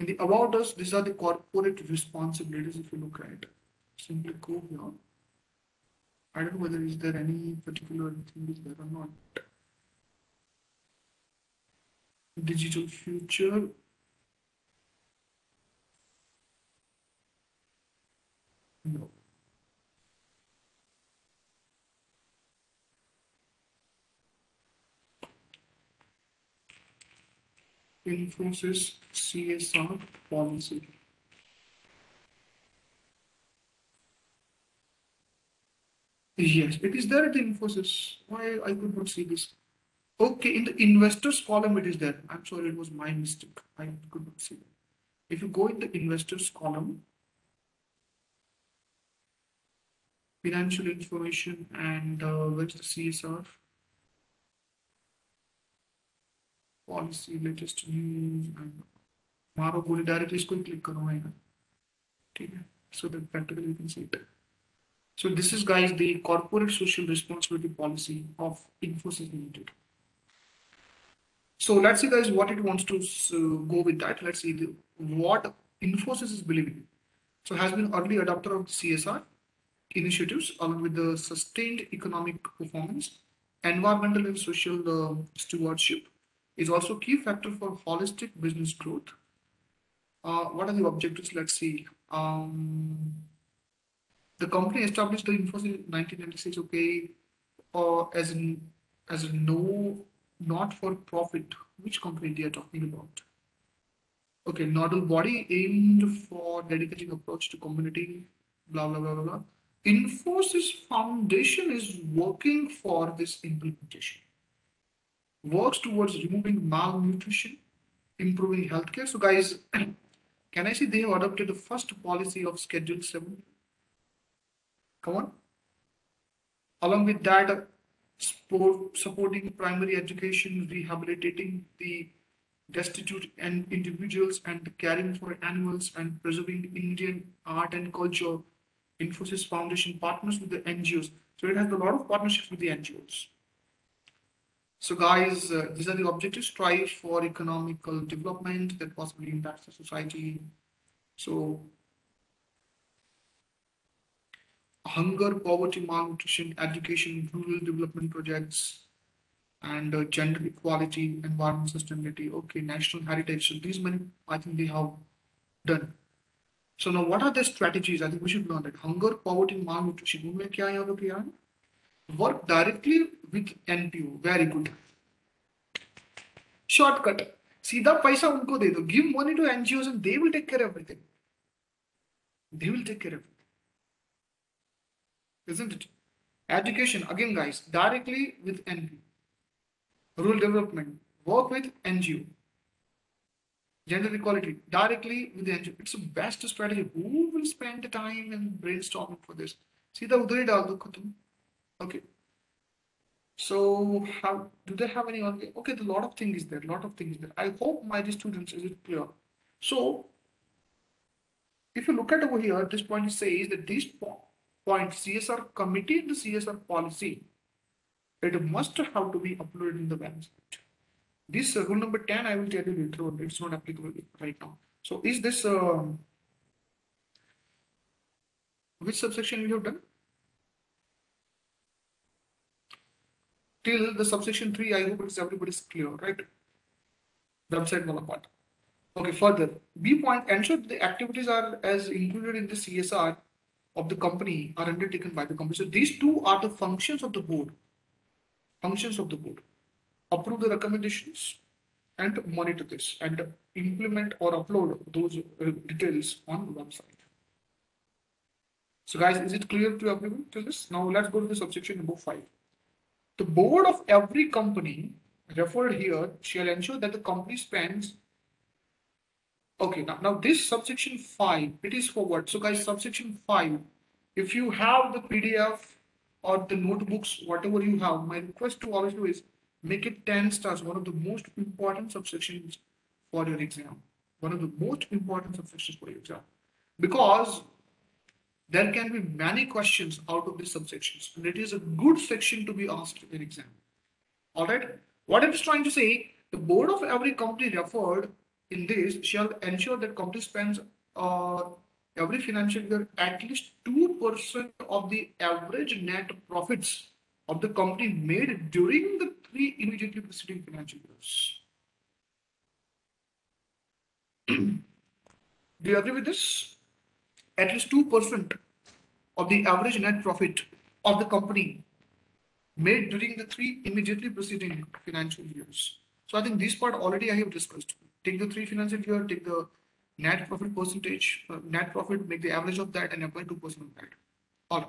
In the about us, these are the corporate responsibilities if you look at. Simply go here. I don't know whether is there any particular thing is there or not. Digital future. No. Infosys CSR policy. Yes, it is there the Infosys. Why I could not see this? Okay, in the investors column it is there. I'm sorry, it was my mistake. I could not see it. If you go in the investors column, financial information and uh, where's the CSR? Policy, latest news and मारो बोले directly इसको click करो आएगा ठीक है so that practically you can see it so this is guys the corporate social responsibility policy of Infosys Limited so let's see guys what it wants to uh, go with that let's see the, what Infosys is believing so has been early adopter of CSR initiatives along with the sustained economic performance environmental and social uh, stewardship is also key factor for holistic business growth. Uh, what are the objectives? Let's see. Um, the company established the Infosys in 1996, okay, uh, as in as a no, not for profit. Which company they are talking about? Okay, nodal body aimed for dedicating approach to community, blah, blah, blah, blah, blah. Infosys Foundation is working for this implementation works towards removing malnutrition improving healthcare. So guys, [clears throat] can I see they have adopted the first policy of Schedule 7? Come on. Along with that, uh, sport, supporting primary education, rehabilitating the destitute and individuals and caring for animals and preserving Indian art and culture. Infosys Foundation partners with the NGOs. So it has a lot of partnerships with the NGOs. So guys, uh, these are the objectives, strive for economical development that possibly impacts the society. So hunger, poverty, malnutrition, education, rural development projects, and uh, gender equality, environment sustainability, okay, national heritage. So these many, I think they have done. So now what are the strategies? I think we should learn that. Hunger, poverty, malnutrition. Work directly with NPO. Very good. Shortcut. सीधा पैसा उनको दे दो give money to NGO and they will take care everything will take care of it isn't it education again guys directly with NPO rural development work with NGO gender equality directly with NGO it's the best strategy who will spend the time and brainstorming for this सीधा उधर ही डाल दो खत्म okay. So how do they have any okay a lot of things is there lot of things there. I hope my students is it clear? So if you look at over here this point says that this point csr committee the csr policy it must have to be uploaded in the website. This uh, rule number 10 i will tell you later on it's not applicable right now. So is this um, which subsection we have done till the subsection 3, I hope it's everybody's clear, right? Website wala part. Okay, further, B point, ensure the activities are as included in the CSR of the company are undertaken by the company. So these two are the functions of the board. Functions of the board. Approve the recommendations and monitor this and implement or upload those uh, details on website. So guys, is it clear to everyone to this? Now let's go to the subsection number five. The board of every company referred here shall ensure that the company spends. Okay, now, now this subsection 5, it is for what? So guys, subsection 5, if you have the PDF or the notebooks, whatever you have, my request to of you is make it 10 stars, one of the most important subsections for your exam. One of the most important subsections for your exam. Because there can be many questions out of these subsections and it is a good section to be asked in exam. All right. What I'm trying to say, the board of every company referred in this shall ensure that company spends uh, every financial year at least 2% of the average net profits of the company made during the three immediately preceding financial years. [clears throat] Do you agree with this? At least 2% of the average net profit of the company made during the three immediately preceding financial years. So I think this part already I have discussed. Take the three financial year, take the net profit percentage, uh, net profit, make the average of that and apply 2% of that. All right.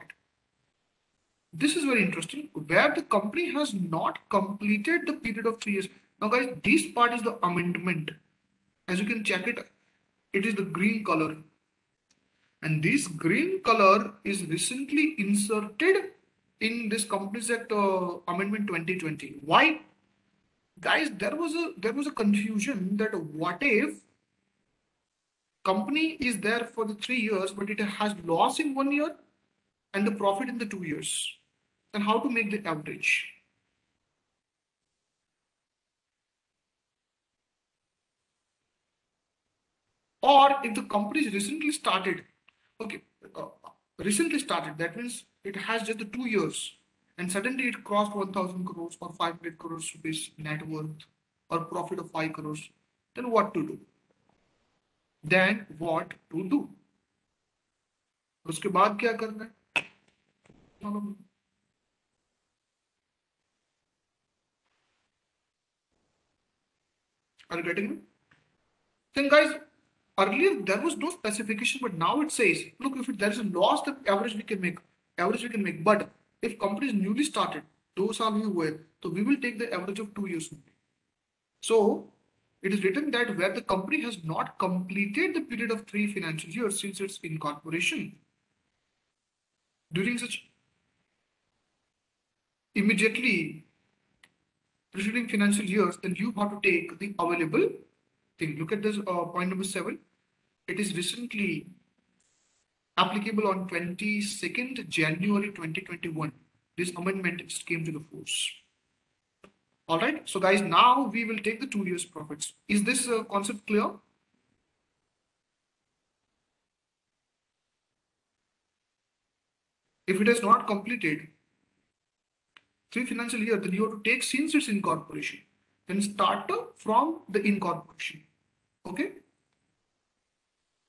This is very interesting where the company has not completed the period of three years. Now guys, this part is the amendment. As you can check it, it is the green color and this green color is recently inserted in this Companies Act uh, Amendment 2020. Why? Guys, there was a there was a confusion that what if company is there for the three years, but it has loss in one year and the profit in the two years. and how to make the average? Or if the company is recently started okay, uh, recently started. That means it has just the two years, and suddenly it crossed 1,000 crores or 500 crores rupees net worth or profit of 5 crores. Then what to do? Then what to do? उसके बाद क्या करना है Are you getting me? Then guys, earlier there was no specification, but now it says, look, if there is a loss, the average we can make, average we can make. But if company is newly started, those are new way, so we will take the average of two years. So it is written that where the company has not completed the period of three financial years since its incorporation. During such immediately preceding financial years, then you have to take the available thing. Look at this uh, point number seven. It is recently applicable on 22nd January 2021. This amendment came to the force. All right. So guys, now we will take the two years profits. Is this uh, concept clear? If it is not completed, three financial year, then you have to take since its incorporation. Then start from the incorporation. Okay.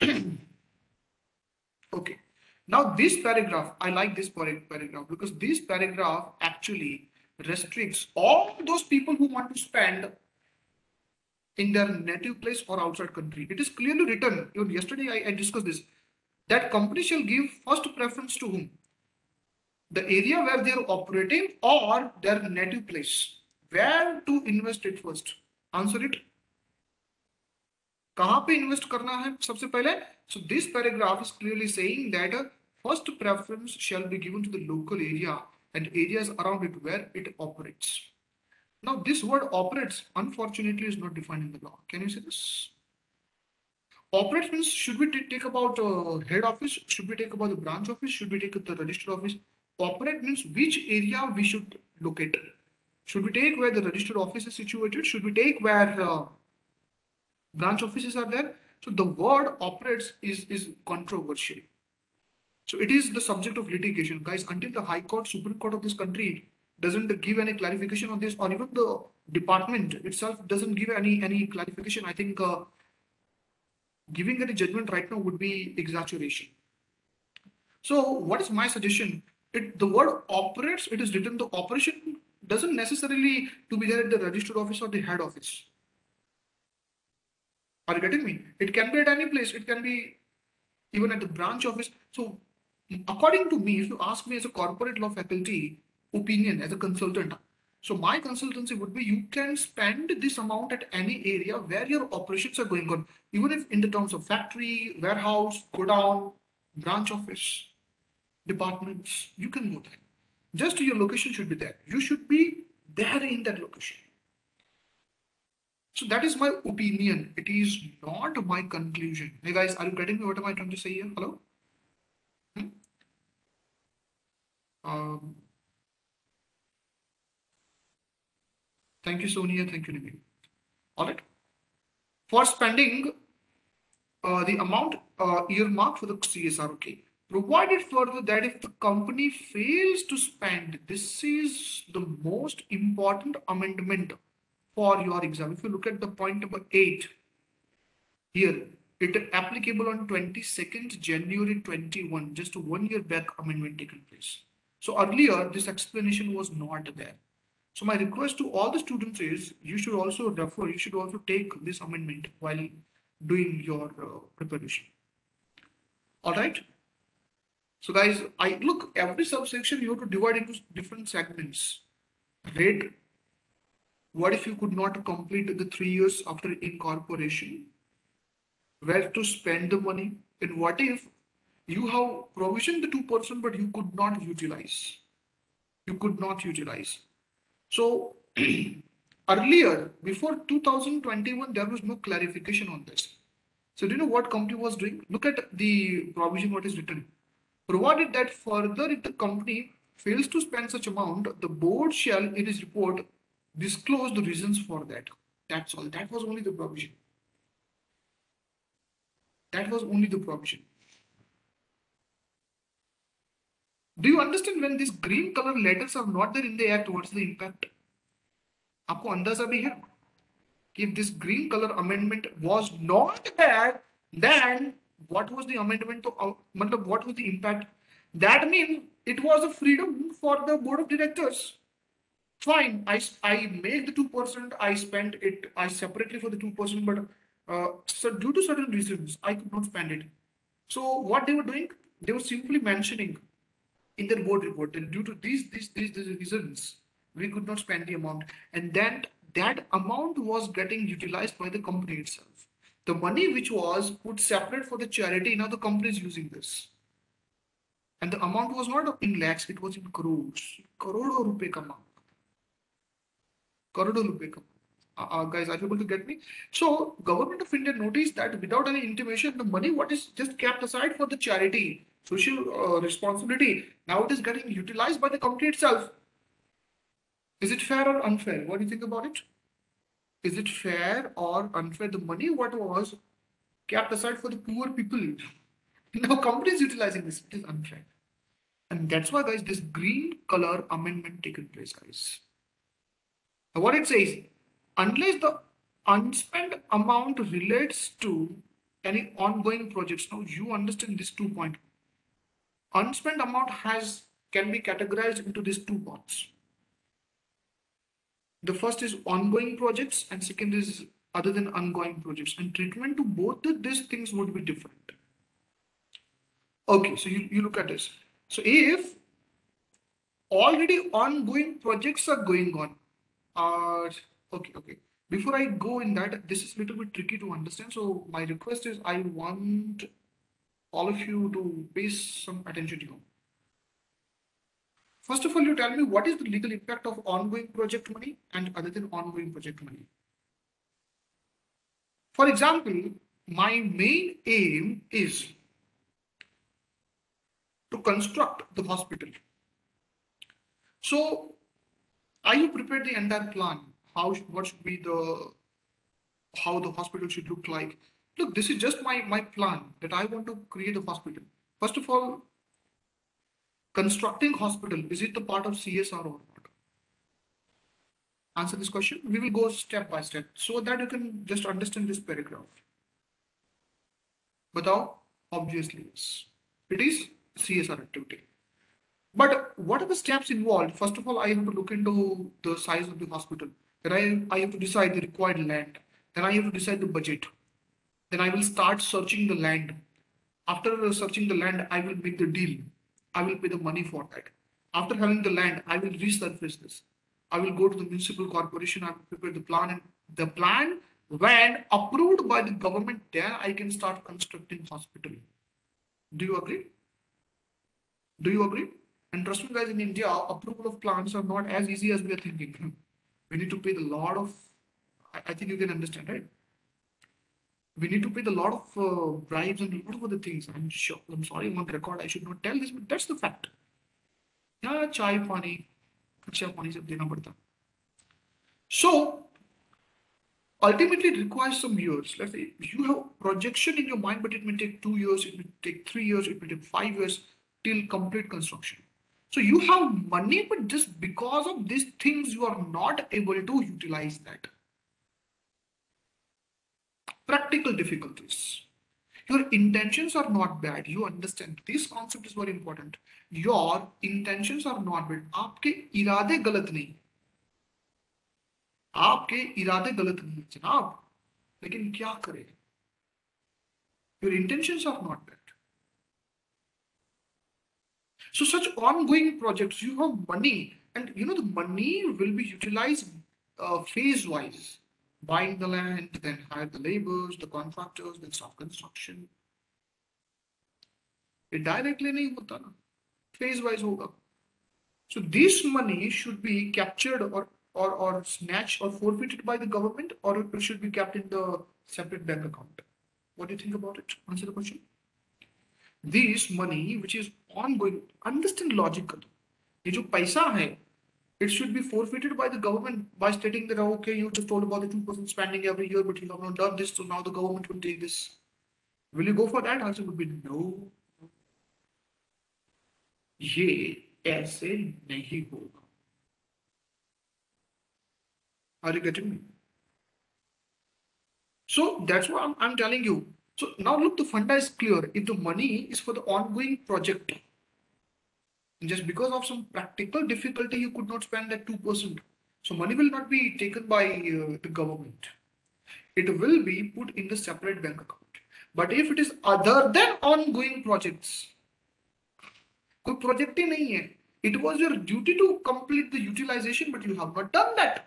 [clears throat] okay. Now this paragraph, I like this paragraph because this paragraph actually restricts all those people who want to spend in their native place or outside country. It is clearly written, even yesterday I, I discussed this, that company shall give first preference to whom? The area where they are operating or their native place. Where to invest it first? Answer it. कहाँ पे invest करना है सबसे पहले so this paragraph is clearly saying that first preference shall be given to the local area and areas around it where it operates. Now, this word operates, unfortunately, is not defined in the law. Can you see this? Operates means should we take about uh, head office? Should we take about the branch office? Should we take the register office? Operate means which area we should locate. Should we take where the registered office is situated? Should we take where uh, branch offices are there? So the word operates is, is controversial. So it is the subject of litigation, guys. Until the High Court, Supreme Court of this country doesn't give any clarification on this, or even the department itself doesn't give any any clarification, I think uh, giving any judgment right now would be exaggeration. So what is my suggestion? It the word operates. It is written. The operation doesn't necessarily to be there at the registered office or the head office. Are you getting me? It can be at any place. It can be even at the branch office. So according to me, if you ask me as a corporate law faculty opinion as a consultant, so my consultancy would be you can spend this amount at any area where your operations are going on, even if in the terms of factory, warehouse, godown, branch office, departments, you can go there. Just your location should be there. You should be there in that location. So that is my opinion. It is not my conclusion. Hey guys, are you getting me? What am I trying to say here? Hello? Um, thank you, Sonia. Thank you, Niveen. All right. For spending uh, the amount uh, earmarked for the CSR, okay. Provided further that if the company fails to spend, this is the most important amendment for your exam. If you look at the point number eight here, it is applicable on 22nd January 21, just one year back amendment taken place. So earlier, this explanation was not there. So my request to all the students is you should also refer, you should also take this amendment while doing your uh, preparation. All right. So guys, I look every subsection you have to divide into different segments. Rate. What if you could not complete the three years after incorporation? Where to spend the money? And what if you have provisioned the 2%, but you could not utilize. You could not utilize. So [clears throat] earlier, before 2021, there was no clarification on this. So do you know what company was doing? Look at the provision what is written. Provided that further if the company fails to spend such amount, the board shall in its report disclose the reasons for that. That's all. That was only the provision. That was only the provision. Do you understand when these green color letters are not there in the act, what's the impact? आपको अंदाजा भी है if this green color amendment was not there, then what was the amendment to uh, what was the impact? That means it was a freedom for the board of directors. Fine, I, I made the 2%, I spent it, I separately for the 2%, but uh, so due to certain reasons, I could not spend it. So what they were doing, they were simply mentioning in their board report that due to these, these, these, these reasons, we could not spend the amount. And then that amount was getting utilized by the company itself. The money which was put separate for the charity, now the company is using this. And the amount was not in lakhs, it was in crores. Crore rupee amount. Ka uh, uh, guys, are you able to get me? So, government of India noticed that without any intimation, the money what is just kept aside for the charity, social uh, responsibility, now it is getting utilized by the company itself. Is it fair or unfair? What do you think about it? Is it fair or unfair? The money what was kept aside for the poor people. [laughs] Now company is utilizing this. It is unfair. And that's why guys, this green color amendment taken place, guys. Now what it says, unless the unspent amount relates to any ongoing projects. Now you understand this two point. Unspent amount has can be categorized into these two parts. The first is ongoing projects and second is other than ongoing projects and treatment to both of these things would be different. Okay, so you, you look at this. So if already ongoing projects are going on, okay, okay. Before I go in that, this is a little bit tricky to understand. So my request is I want all of you to pay some attention to. you First of all, you tell me what is the legal impact of ongoing project money and other than ongoing project money. For example, my main aim is to construct the hospital. So, are you prepared the entire plan? How what should be the how the hospital should look like? Look, this is just my my plan that I want to create a hospital. First of all, constructing hospital, is it the part of CSR or not? Answer this question. We will go step by step so that you can just understand this paragraph. Without obviously yes. It is CSR activity. But what are the steps involved? First of all, I have to look into the size of the hospital. Then I, I have to decide the required land. Then I have to decide the budget. Then I will start searching the land. After searching the land, I will make the deal. I will pay the money for that. After having the land, I will resurface this. I will go to the municipal corporation, I will prepare the plan and the plan when approved by the government, then I can start constructing hospital. Do you agree? Do you agree? And trust me, guys, in India, approval of plants are not as easy as we are thinking. We need to pay a lot of, I think you can understand, right? We need to pay a lot of uh, bribes and a lot of other things. I'm sure, I'm sorry, I'm on record, I should not tell this, but that's the fact. Yeah, chai, pani, kacha pani. So, ultimately it requires some years. Let's say you have projection in your mind, but it may take two years, it may take three years, it may take five years till complete construction. So you have money, but just because of these things, you are not able to utilize that practical difficulties. Your intentions are not bad. You understand. This concept is very important. Your intentions are not bad. आपके इरादे गलत नहीं आपके इरादे गलत नहीं जनाब लेकिन क्या करें your intentions are not bad so such ongoing projects you have money and you know the money will be utilized uh, phase wise buying the land, then hire the laborers, the contractors, then start construction. It directly नहीं होता ना phase wise होगा so this money should be captured or or or snatched or forfeited by the government or it should be kept in the separate bank account what do you think about it answer the question this money which is ongoing understand logical ये जो पैसा है it should be forfeited by the government by stating that okay you just told about the 2% spending every year but you have not done this so now the government will take this will you go for that answer would be no ये ऐसे नहीं होगा are you getting me so that's what I'm, I'm telling you so now look the funda is clear if the money is for the ongoing project just because of some practical difficulty, you could not spend that 2%. So money will not be taken by uh, the government. It will be put in the separate bank account. But if it is other than ongoing projects, कोई project ही नहीं है. It was your duty to complete the utilization, but you have not done that.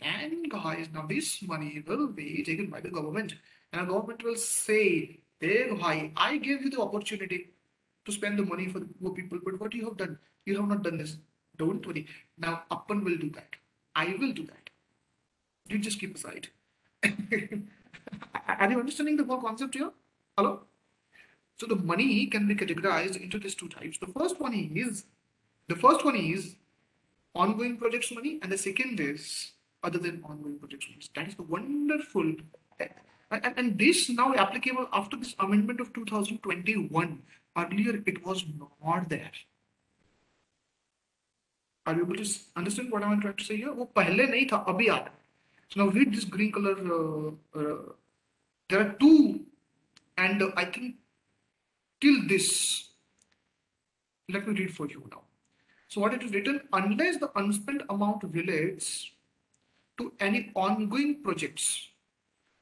And guys, now this money will be taken by the government. And the government will say, Hey, bhai, I gave you the opportunity to spend the money for the poor people, but what you have done? You have not done this. Don't worry. Now Appan will do that. I will do that. You just keep aside. [laughs] Are you understanding the whole concept here? Hello? So the money can be categorized into these two types. The first one is the first one is ongoing projects money, and the second is other than ongoing projects money. That is the wonderful and, and this now applicable after this amendment of 2021. Earlier it was not there. Are you able to understand what I'm trying to say here? वो पहले नहीं था अभी आ So now read this green color. Uh, uh, there are two, and uh, I think till this. Let me read for you now. So what it is written, unless the unspent amount relates to any ongoing projects.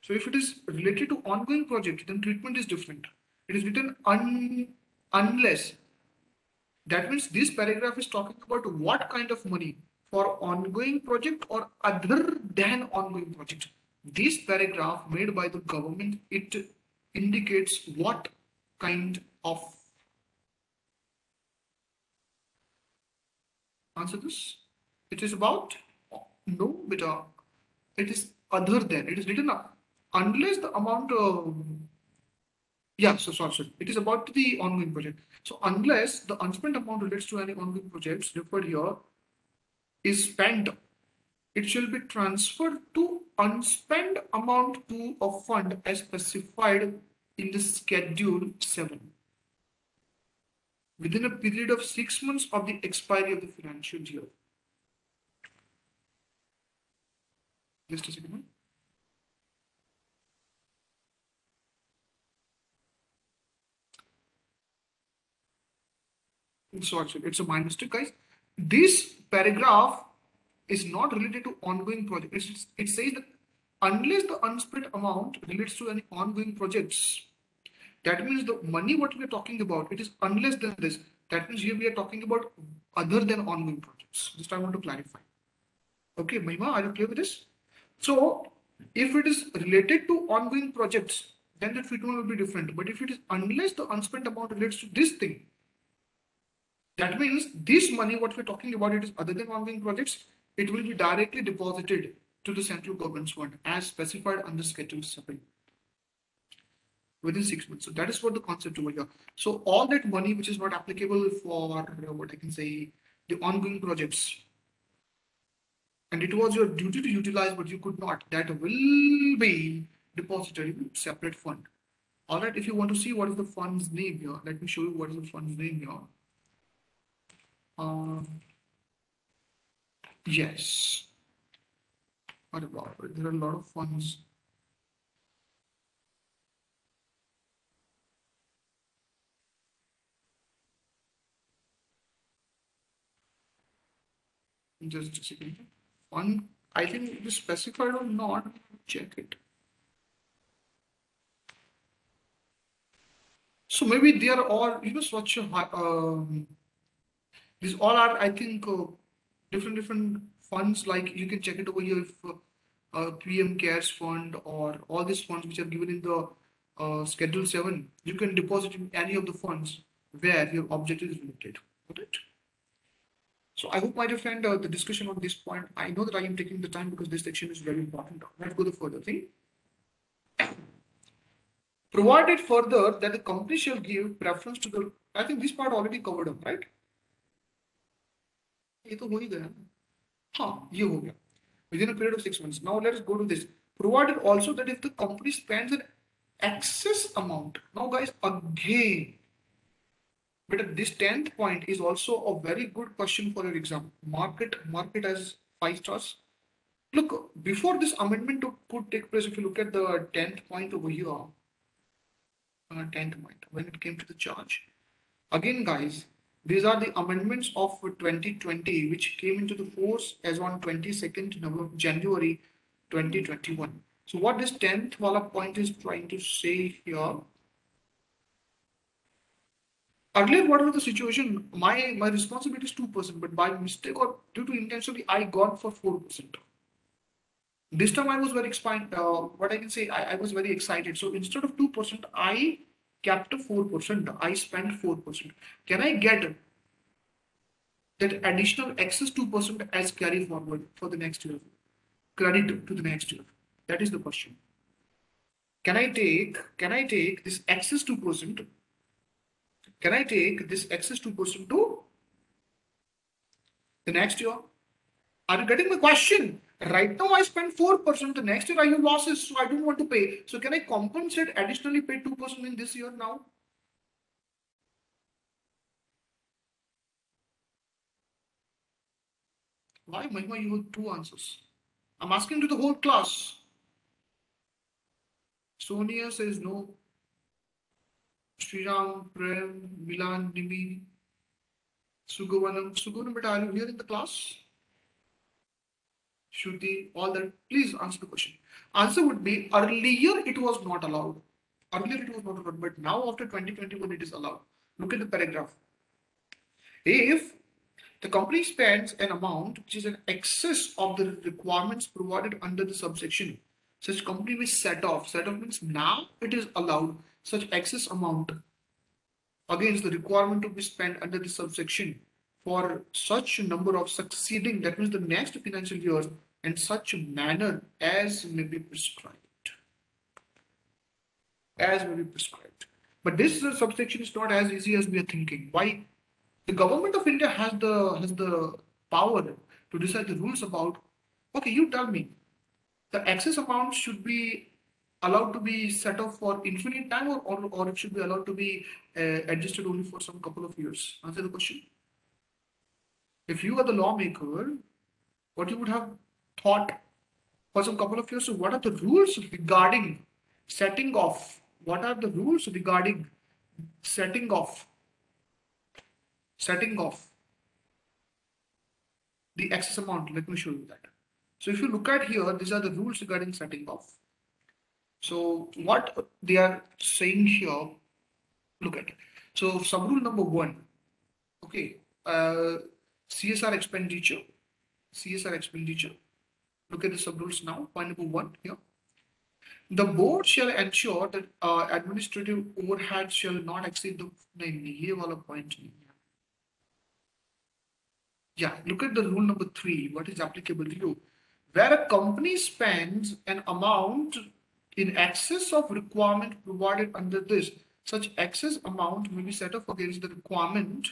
so if it is related to ongoing project, then treatment is different. It is written un, unless. That means this paragraph is talking about what kind of money for ongoing project or other than ongoing project. This paragraph made by the government, it indicates what kind of answer this. It is about no, uh, it is other than. It is written up unless the amount of yeah, so sorry, sorry. It is about the ongoing project. So unless the unspent amount relates to any ongoing projects referred here is spent, it shall be transferred to unspent amount to a fund as specified in the schedule 7 within a period of six months of the expiry of the financial year. Just a second. So actually, it's a my mistake, guys. This paragraph is not related to ongoing projects. It's, it says that unless the unspent amount relates to any ongoing projects, that means the money what we are talking about, it is unless than this. That means here we are talking about other than ongoing projects. Just I want to clarify. Okay, Mahima, are you clear with this? So if it is related to ongoing projects, then the treatment will be different. But if it is unless the unspent amount relates to this thing, that means this money, what we're talking about, it is other than ongoing projects, it will be directly deposited to the central government's fund as specified under Schedule 7 within six months. So that is what the concept over here. So all that money which is not applicable for what I can say the ongoing projects and it was your duty to utilize but you could not that will be deposited in separate fund. All right, if you want to see what is the fund's name here, let me show you what is the fund's name here. Um, yes. What about it? There are a lot of funds. Just a second. One, I think it is specified or not. Check it. So maybe they are all, you know, such a um, these all are, I think, uh, different different funds. Like you can check it over here if uh, uh, PM Cares Fund or all these funds which are given in the uh, Schedule 7, you can deposit in any of the funds where your objective is. Got it? So I hope, my dear friend, uh, the discussion on this point, I know that I am taking the time because this section is very important. Let's go the further thing. Provided further that the company shall give preference to the, I think this part already covered up, right? ये तो हो ही गया हाँ ये हो गया within a period of six months. Now let's go to this. Provided also that if the company spends an excess amount. Now guys, again, but this 10th point is also a very good question for your exam. Market, market as five stars. Look, before this amendment could take place, if you look at the 10th point over here, uh, 10th point, when it came to the charge. Again, guys, these are the amendments of 2020, which came into the force as on 22nd November, January 2021. So what this 10th wala point is trying to say here. Earlier, what was the situation? My my responsibility is 2%, but by mistake or due to intentionally, I got for 4%. This time I was very excited. Uh, what I can say, I, I was very excited. So instead of 2%, I kept 4%. I spent 4%. Can I get that additional excess 2% as carry forward for the next year? Credit to the next year. That is the question. Can I take, can I take this excess 2%? Can I take this excess 2% to the next year? Are you getting the question? Right now I spend 4%, the next year I have losses, so I don't want to pay. So can I compensate additionally pay 2% in this year now? Why, Mahima, you have two answers? I'm asking to the whole class. Sonia says no. Sriram, Prem, Milan, Nimi, Sugavanam. Sugavanam, but are you here in the class? Shruti, all that. Please answer the question. Answer would be earlier it was not allowed. Earlier it was not allowed, but now after 2021 it is allowed. Look at the paragraph. If the company spends an amount which is an excess of the requirements provided under the subsection, such company will set off. Set off means now it is allowed such excess amount against the requirement to be spent under the subsection for such number of succeeding, that means the next financial year, in such manner as may be prescribed. As may be prescribed. But this subsection is not as easy as we are thinking. Why? The government of India has the has the power to decide the rules about. Okay, you tell me. The excess amount should be allowed to be set off for infinite time, or or, or it should be allowed to be uh, adjusted only for some couple of years. Answer the question if you are the lawmaker, what you would have thought for some couple of years, so what are the rules regarding setting off? What are the rules regarding setting off? Setting off the excess amount. Let me show you that. So if you look at here, these are the rules regarding setting off. So what they are saying here, look at. it. So sub rule number one, okay, uh, CSR expenditure, CSR expenditure. Look at the subrules now. Point number one here. The board shall ensure that uh, administrative overhead shall not exceed the नहीं point Yeah, look at the rule number three. What is applicable to you? Where a company spends an amount in excess of requirement provided under this, such excess amount may be set off against the requirement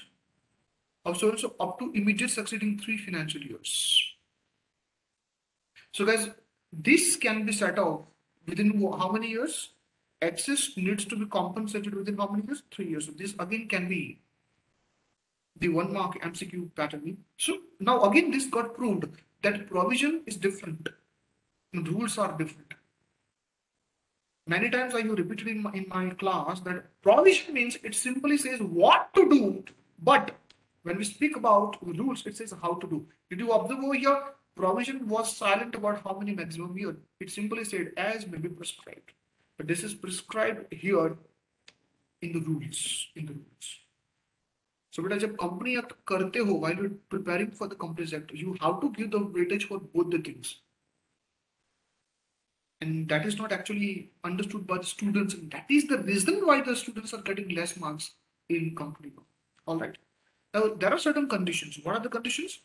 of so and so up to immediate succeeding three financial years. So guys, this can be set off within how many years? Excess needs to be compensated within how many years? Three years. So this again can be the one mark MCQ pattern. So now again this got proved that provision is different. Rules are different. Many times I have repeated in my, in my class that provision means it simply says what to do, but when we speak about rules, it says how to do. Did you observe over here? Provision was silent about how many maximum year. It simply said as may be prescribed. But this is prescribed here in the rules. In the rules. So बेटा जब company act करते हो while you're preparing for the companies act, you have to give the weightage for both the things. And that is not actually understood by the students. And that is the reason why the students are getting less marks in company law. All right. Now, there are certain conditions. What are the conditions?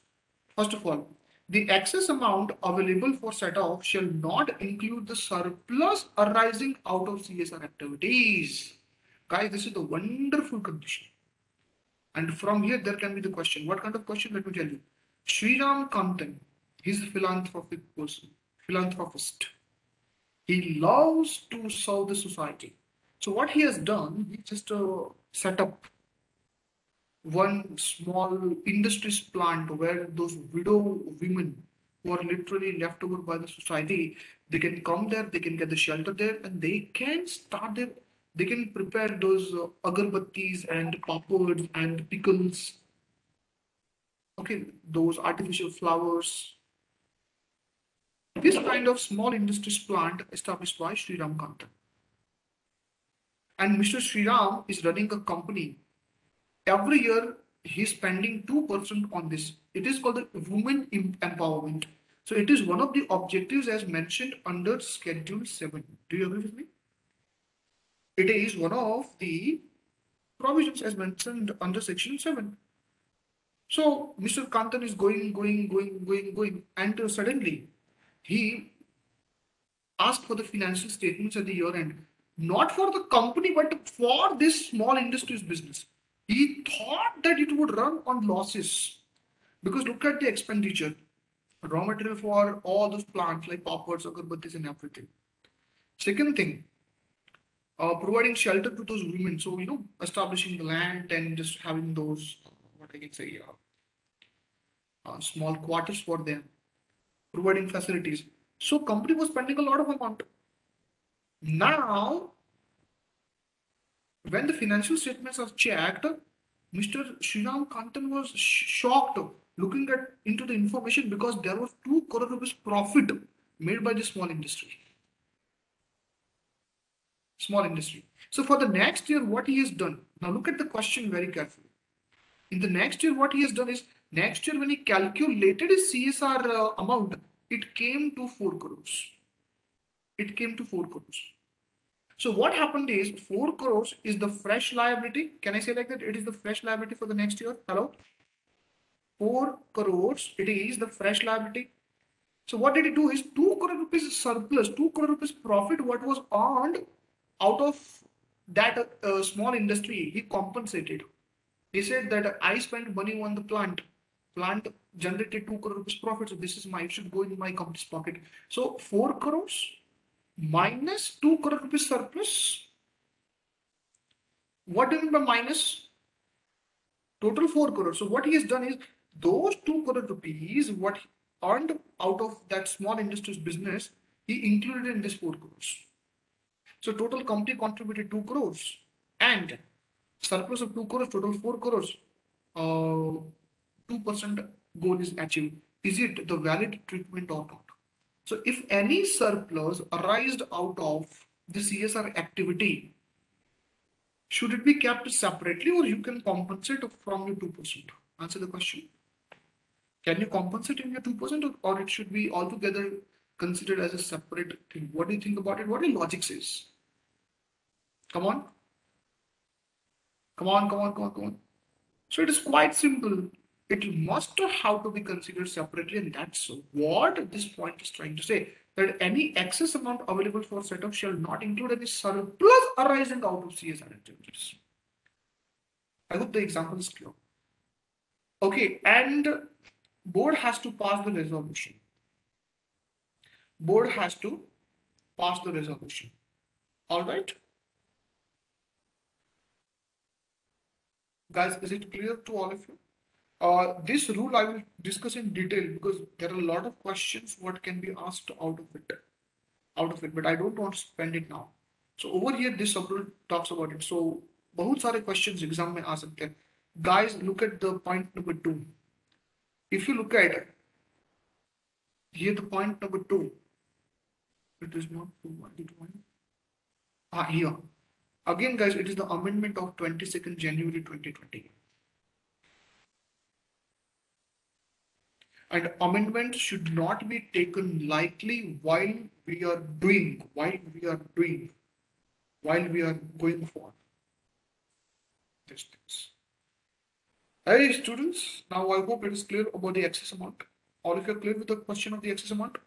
First of all, the excess amount available for set-off shall not include the surplus arising out of CSR activities. Guys, this is the wonderful condition. And from here, there can be the question. What kind of question? Let me tell you. Sriram Kantan, he's a philanthropic person, philanthropist. He loves to serve the society. So what he has done, he just uh, set up one small industries plant where those widow women who are literally left over by the society, they can come there, they can get the shelter there, and they can start their, they can prepare those uh, agarbattis and papads and pickles. Okay, those artificial flowers. This kind of small industries plant established by Sri Ram Kanta. And Mr. Sri Ram is running a company every year he's spending 2% on this. It is called the women empowerment. So it is one of the objectives as mentioned under Schedule 7. Do you agree with me? It is one of the provisions as mentioned under Section 7. So Mr. Kantan is going, going, going, going, going, and uh, suddenly he asked for the financial statements at the year end, not for the company, but for this small industries business. He thought that it would run on losses because look at the expenditure raw material for all those plants like poppers, agarbattis, and everything. Second thing, uh, providing shelter to those women. So, you know, establishing the land and just having those, what I can say, uh, uh, small quarters for them, providing facilities. So, company was spending a lot of amount. Now, when the financial statements are checked, Mr. Sriram Kantan was shocked looking at into the information because there was 2 crore rupees profit made by the small industry. Small industry. So for the next year what he has done now look at the question very carefully. In the next year what he has done is next year when he calculated his csr uh, amount it came to 4 crores. It came to 4 crores so what happened is 4 crores is the fresh liability can i say like that it is the fresh liability for the next year hello 4 crores, it is the fresh liability. So what did he do is 2 crore rupees surplus, 2 crore rupees profit, what was earned out of that uh, small industry, he compensated. He said that I spent money on the plant. Plant generated 2 crore rupees profit. So this is my, it should go in my company's pocket. So 4 crores minus 2 crore rupees surplus. What do you mean by minus? Total 4 crores. So what he has done is those 2 crore rupees what earned out of that small industries business he included in this 4 crores so total company contributed 2 crores and surplus of 2 crores total 4 crores uh, 2% goal is achieved is it the valid treatment or not so if any surplus arised out of the csr activity should it be kept separately or you can compensate from your 2% answer the question can you compensate in your 2% or, it should be altogether considered as a separate thing? What do you think about it? What your logic says? Come on. Come on, come on, come on, come on. So it is quite simple. It must have to be considered separately, and that's what this point is trying to say. That any excess amount available for setup shall not include any surplus arising out of CSR activities. I hope the example is clear. Okay, and board has to pass the resolution. Board has to pass the resolution. All right. Guys, is it clear to all of you? Uh, this rule I will discuss in detail because there are a lot of questions what can be asked out of it, out of it, but I don't want to spend it now. So over here, this sub-rule talks about it. So बहुत सारे questions exam में आ सकते हैं. Guys, look at the point number two. If you look at here, the point number two, it is not two, one. Ah, here. Again, guys, it is the amendment of 22nd January 2020. And amendments should not be taken lightly while we are doing, while we are doing, while we are going for these things. Hey students, now I hope it is clear about the excess amount. All of you are clear with the question of the excess amount?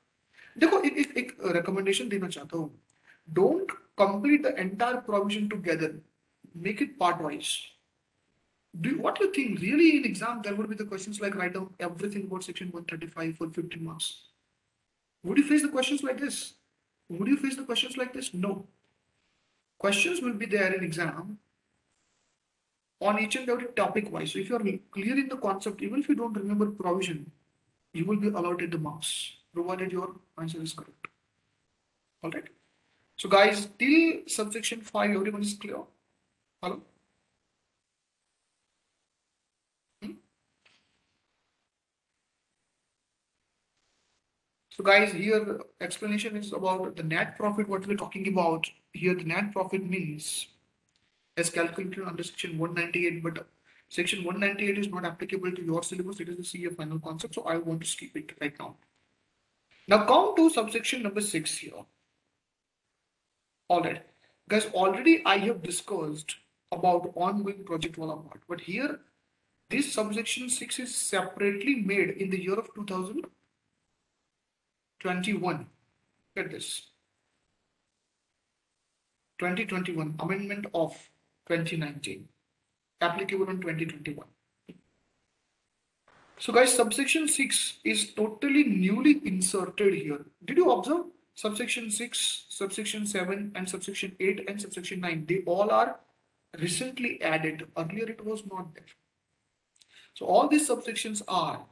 देखो एक एक एक recommendation देना चाहता हूँ. Don't complete the entire provision together. Make it part wise. Do what do you think? Really, in exam there would be the questions like write down everything about section 135 for 15 marks. Would you face the questions like this? Would you face the questions like this? No. Questions will be there in exam on each and every topic wise. So if you are clear in the concept, even if you don't remember provision, you will be allotted the marks, provided your answer is correct. All right. So guys, till subsection 5, everyone is clear? Hello? Hmm? So guys, here explanation is about the net profit, what we're talking about. Here the net profit means as calculated under section 198 but section 198 is not applicable to your syllabus it is the CA final concept so I want to skip it right now Now come to subsection number six here. All right, guys, already I have discussed about ongoing project wala part, but here this subsection six is separately made in the year of 2021. at this. 2021 amendment of 2019 applicable in 2021 so guys subsection 6 is totally newly inserted here. Did you observe? Subsection 6 subsection 7 and subsection 8 and subsection 9 they all are recently added. Earlier it was not there. So all these subsections are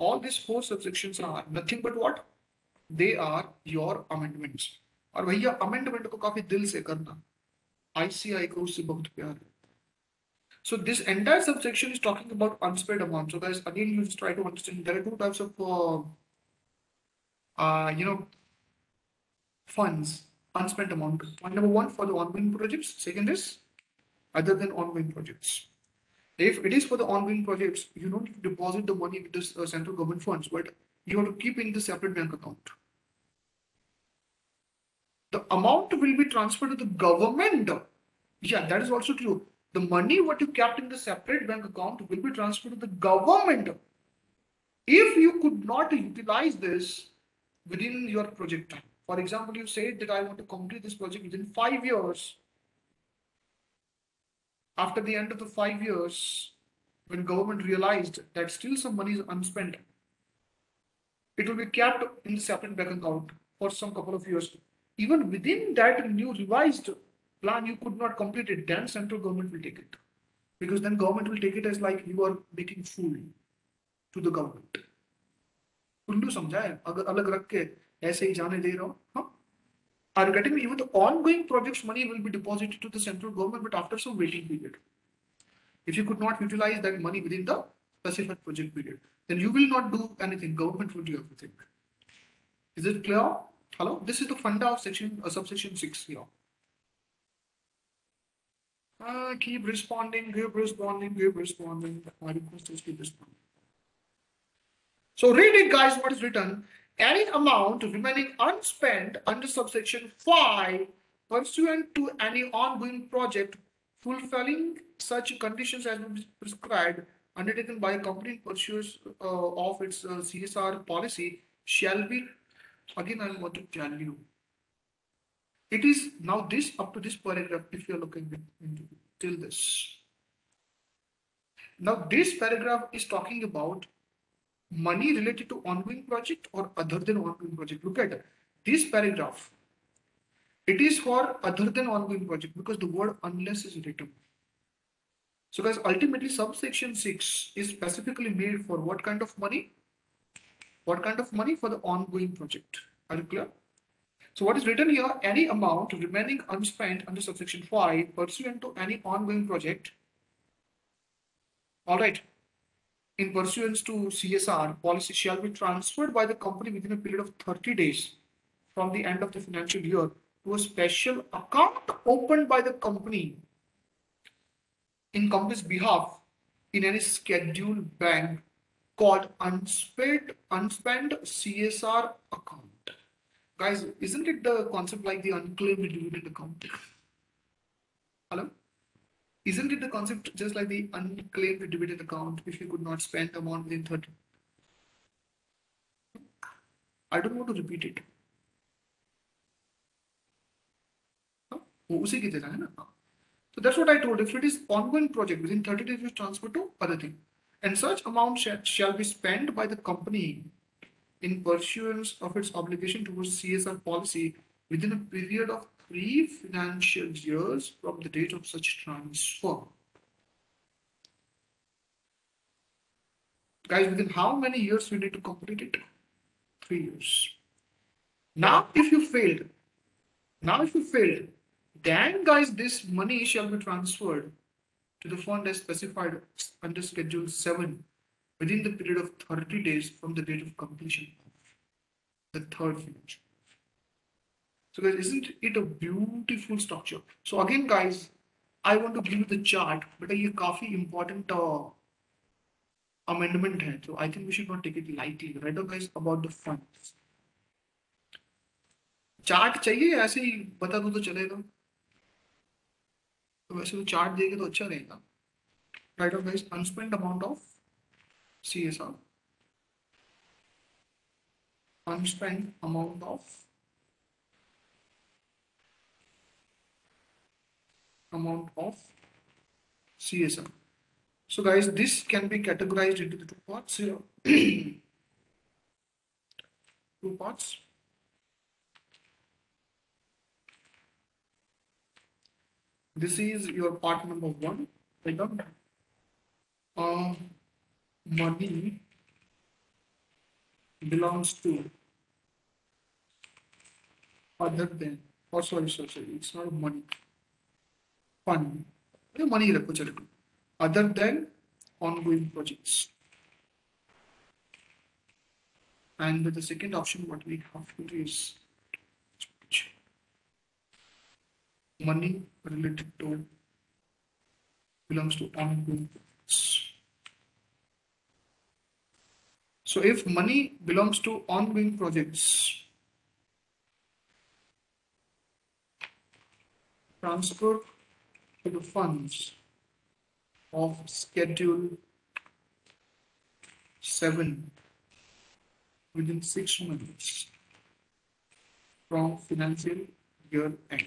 all these four subsections are nothing but what they are your amendments और भैया amendment को काफी दिल से करना ICI को उससे बहुत प्यार है So this entire subsection is talking about unspent amount. So guys, again, you just try to understand there are two types of, uh, uh, you know, funds, unspent amount. Point number one for the ongoing projects. Second is other than ongoing projects. If it is for the ongoing projects, you don't deposit the money with this uh, central government funds, but you have to keep in the separate bank account the amount will be transferred to the government. Yeah, that is also true. The money what you kept in the separate bank account will be transferred to the government. If you could not utilize this within your project time, for example, you said that I want to complete this project within five years After the end of the five years, when government realized that still some money is unspent, it will be kept in the separate bank account for some couple of years even within that new revised plan, you could not complete it, then central government will take it. Because then government will take it as like you are making fool to the government. उल्लू समझा है अगर अलग रख के ऐसे ही जाने दे रहा हूँ हाँ are you getting even the ongoing projects money will be deposited to the central government but after some waiting period if you could not utilize that money within the specified project period then you will not do anything government will do everything is it clear Hello, this is the funda of section uh, subsection 6 here. Uh, keep responding, keep responding, keep responding. My request is keep responding. So read it guys, what is written. Any amount remaining unspent under subsection 5 pursuant to any ongoing project fulfilling such conditions as prescribed undertaken by a company in pursuit uh, of its uh, CSR policy shall be again I want to tell you. It is now this up to this paragraph if you're looking into till this. Now this paragraph is talking about money related to ongoing project or other than ongoing project? Look at this paragraph. It is for other than ongoing project because the word unless is written. So guys ultimately subsection 6 is specifically made for what kind of money? What kind of money? For the ongoing project? Are you clear? So what is written here, any amount remaining unspent under subsection 5 pursuant to any ongoing project, all right, in pursuance to CSR policy shall be transferred by the company within a period of 30 days from the end of the financial year to a special account opened by the company in company's behalf in any scheduled bank called unspent unspent CSR account. Guys, isn't it the concept like the unclaimed dividend account? Hello? Isn't it the concept just like the unclaimed dividend account if you could not spend the amount within 30? I don't want to repeat it. So that's what I told. If it is ongoing project within 30 days, you transfer to other thing and such amount sh shall be spent by the company in pursuance of its obligation towards CSR policy within a period of three financial years from the date of such transfer. Guys, within how many years we need to complete it? Three years. Now, if you failed, now if you failed, then guys, this money shall be transferred to the fund as specified under Schedule 7 within the period of 30 days from the date of completion of the third financial. So guys, isn't it a beautiful structure? So again, guys, I want to give you the chart, but a काफी important uh, amendment है. So I think we should not take it lightly. Right now, guys, about the funds. Chart चाहिए ऐसे ही बता दो तो चलेगा तो वैसे तो चार्ट देंगे तो अच्छा रहेगा right of guys unspent amount of C S R unspent amount of amount of CSM. So guys, this can be categorized into the two parts here. [clears throat] two parts. This is your part number one. On. Uh, money belongs to other than or sorry sorry, sorry it's not money fund the money repository other than ongoing projects. And the second option, what we have here is money related to belongs to ongoing projects. So if money belongs to ongoing projects, transfer to the funds of schedule 7 within 6 months from financial year end.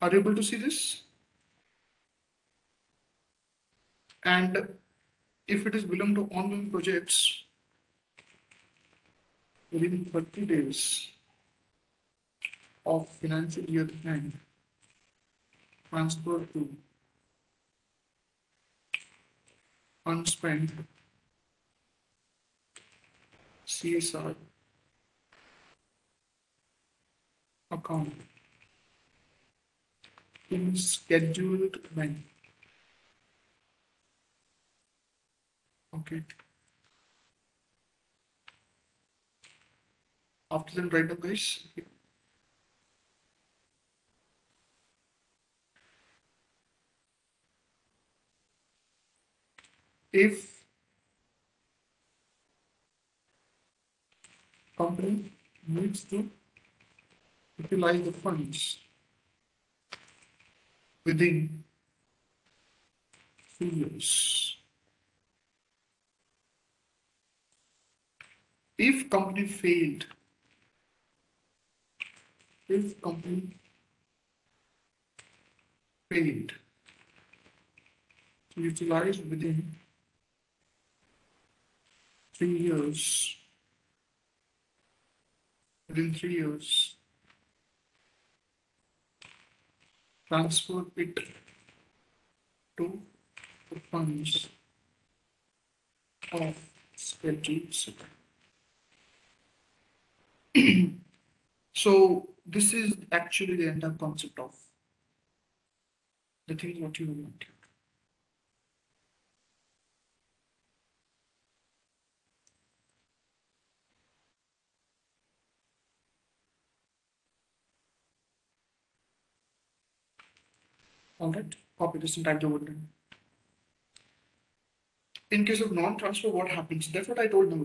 Are you able to see this? And if it is belong to ongoing projects, within 30 days of financial year end, transfer to unspent CSR account in scheduled when. Okay. After then, write down guys. If company needs to utilize the funds within two years. If company failed, if company failed to utilize within three years, within three years, transfer it to the funds of spreadsheets. [clears throat] so this is actually the entire concept of the thing what you want. All right, copy this and type the word in. Case of non-transfer, what happens? That's what I told them.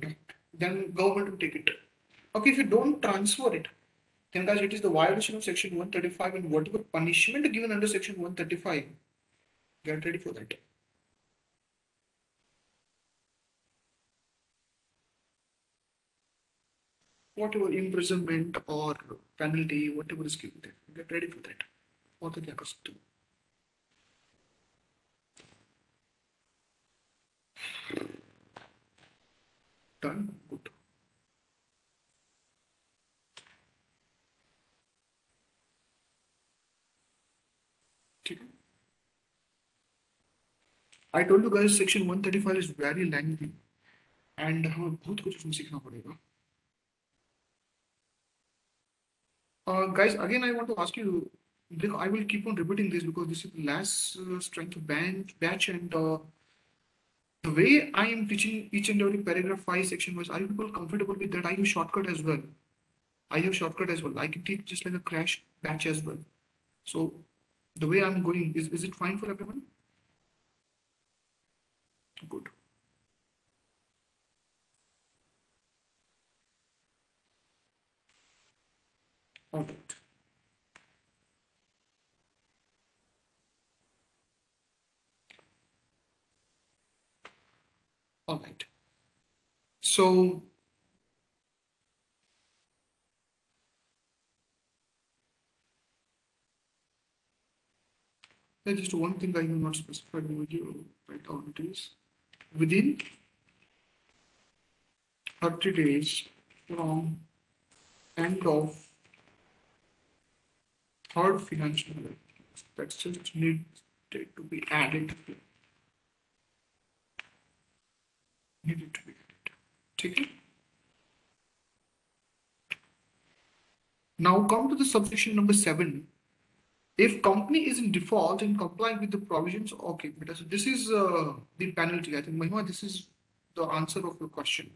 Then government will take it. Okay, if you don't transfer it, then guys, it is the violation of section 135 and whatever punishment given under section 135, get ready for that. Whatever imprisonment or penalty, whatever is given, there, get ready for that. Or the Done. Good. I told you guys section 135 is very lengthy and हमें बहुत कुछ उसमें सीखना पड़ेगा. Uh, guys, again, I want to ask you. I will keep on repeating this because this is last uh, strength bench batch and uh, the way I am teaching each and every paragraph 5 section was, are you people comfortable with that? I use shortcut as well. I have shortcut as well. I can teach just like a crash batch as well. So The way I'm going, is, is it fine for everyone? Good. All right. All right. So just one thing I have not specified with you right on it is within 30 days from end of third financial year. That's just needed to be added. Needed to be added. Take it. Now come to the subsection number seven. If company is in default in complying with the provisions, okay, so this is uh, the penalty. I think Mahima, this is the answer of your question.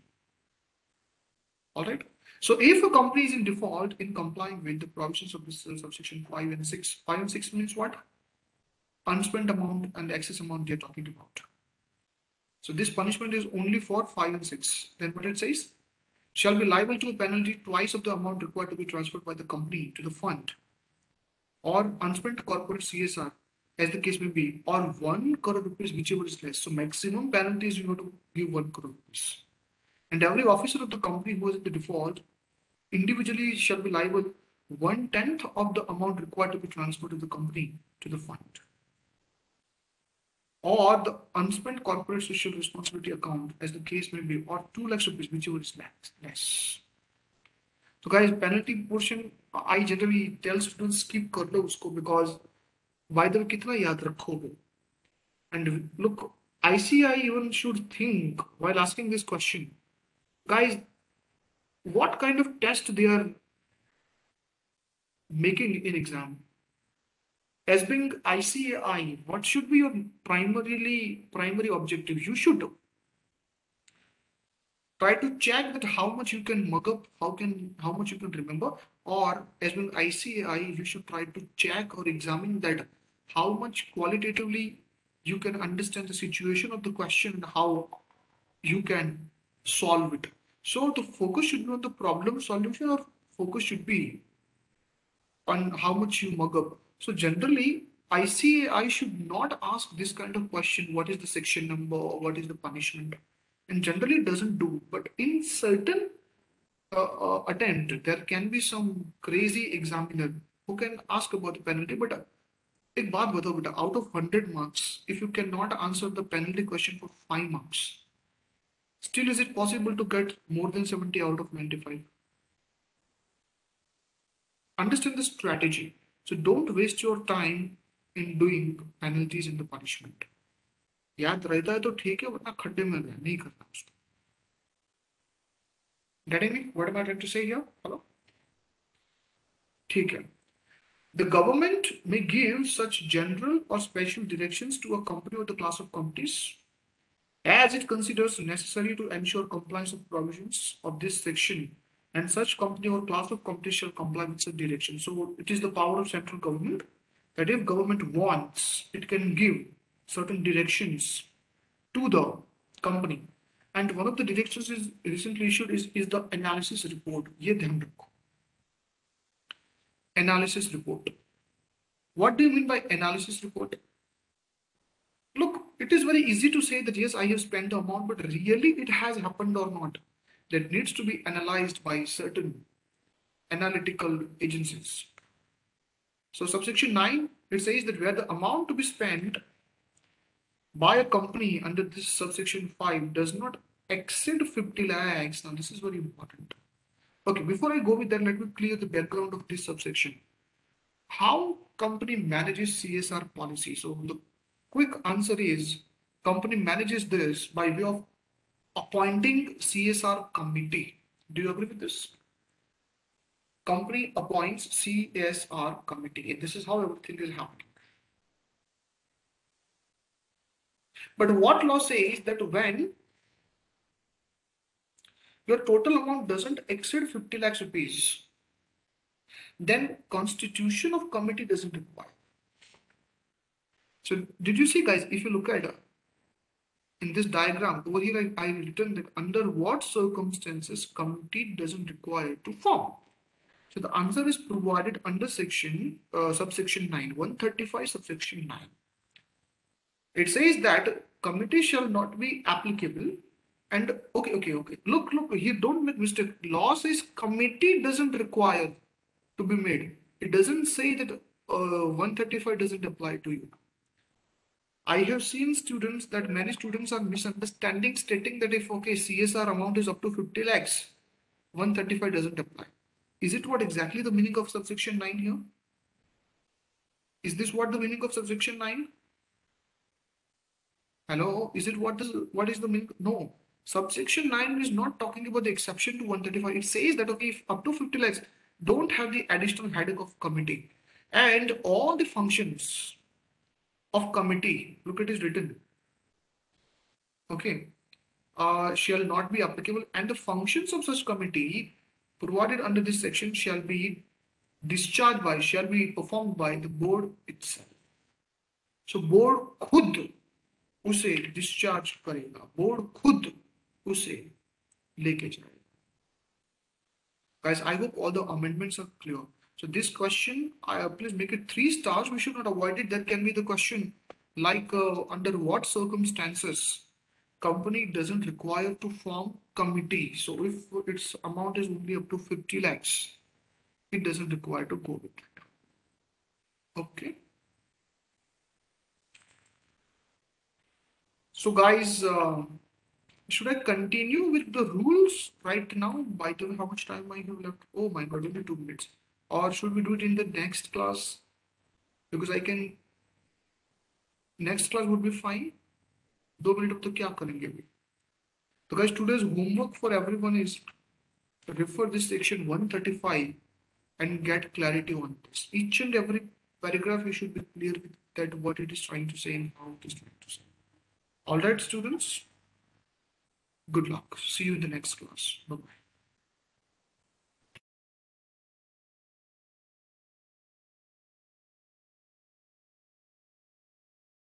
All right. So if a company is in default in complying with the provisions of this uh, subsection 5 and 6, 5 and 6 means what? Unspent amount and excess amount they are talking about. So this punishment is only for 5 and 6. Then what it says? Shall be liable to a penalty twice of the amount required to be transferred by the company to the fund or unspent corporate CSR as the case may be or 1 crore rupees whichever is less. So maximum penalty is you have to give 1 crore rupees. And every officer of the company who is in the default individually shall be liable one tenth of the amount required to be transferred to the company to the fund or the unspent corporate social responsibility account as the case may be or 2 lakhs rupees whichever is less so guys penalty portion i generally tell students skip lo usko because by the way kitna yaad rakhoge and look ICAI even should think while asking this question guys what kind of test they are making in exam. As being ICAI, what should be your primarily primary objective? You should try to check that how much you can mug up, how can how much you can remember, or as being ICAI, you should try to check or examine that how much qualitatively you can understand the situation of the question and how you can solve it. So the focus should be on the problem solution or focus should be on how much you mug up. So generally, ICAI should not ask this kind of question, what is the section number what is the punishment? And generally it doesn't do, but in certain uh, uh, attempt, there can be some crazy examiner who can ask about the penalty, but uh, एक बात बताओ बेटा out of 100 marks if you cannot answer the penalty question for 5 marks Still, is it possible to get more than 70 out of 95? Understand the strategy. So don't waste your time in doing penalties in the punishment. याद रहता है तो ठीक है वरना खड्डे में गया नहीं करना उसको Getting me? What am I trying to say here? Hello? ठीक है. The government may give such general or special directions to a company or the class of companies as it considers necessary to ensure compliance of provisions of this section and such company or class of companies shall comply with such direction. So it is the power of central government that if government wants, it can give certain directions to the company. And one of the directions is recently issued is, is the analysis report. Analysis report. What do you mean by analysis report? look, it is very easy to say that yes, I have spent the amount, but really it has happened or not. That needs to be analyzed by certain analytical agencies. So subsection 9, it says that where the amount to be spent by a company under this subsection 5 does not exceed 50 lakhs. Now this is very important. Okay, before I go with that, let me clear the background of this subsection. How company manages CSR policy. So the quick answer is company manages this by way of appointing CSR committee. Do you agree with this? Company appoints CSR committee. This is how everything is happening. But what law says that when your total amount doesn't exceed 50 lakhs rupees, then constitution of committee doesn't require. So did you see guys, if you look at uh, in this diagram over here, I, I written that under what circumstances committee doesn't require to form. So the answer is provided under section, uh, subsection 9, 135 subsection 9. It says that committee shall not be applicable and okay, okay, okay. Look, look, here don't make mistake. Law says committee doesn't require to be made. It doesn't say that uh, 135 doesn't apply to you. I have seen students that many students are misunderstanding stating that if okay CSR amount is up to 50 lakhs, 135 doesn't apply. Is it what exactly the meaning of subsection 9 here? Is this what the meaning of subsection 9? Hello, is it what is what is the meaning? No. Subsection 9 is not talking about the exception to 135. It says that okay, if up to 50 lakhs, don't have the additional headache of committee. And all the functions of committee, look it is written. Okay, uh, shall not be applicable and the functions of such committee provided under this section shall be discharged by, shall be performed by the board itself. So board खुद उसे discharge करेगा board खुद उसे लेके जाएगा guys i hope all the amendments are clear so this question i uh, please make it three stars we should not avoid it that can be the question like uh, under what circumstances company doesn't require to form committee. So if its amount is only up to 50 lakhs, it doesn't require to go with it. Okay. So guys, uh, should I continue with the rules right now? By the way, how much time I have left? Oh my god, only two minutes. Or should we do it in the next class? Because I can, next class would be fine. दो minute अब तो क्या करेंगे अभी तो guys today's homework for everyone is refer this section 135 and get clarity on this each and every paragraph you should be clear with that what it is trying to say and how it is trying to say all right students. Good luck. See you in the next class. Bye bye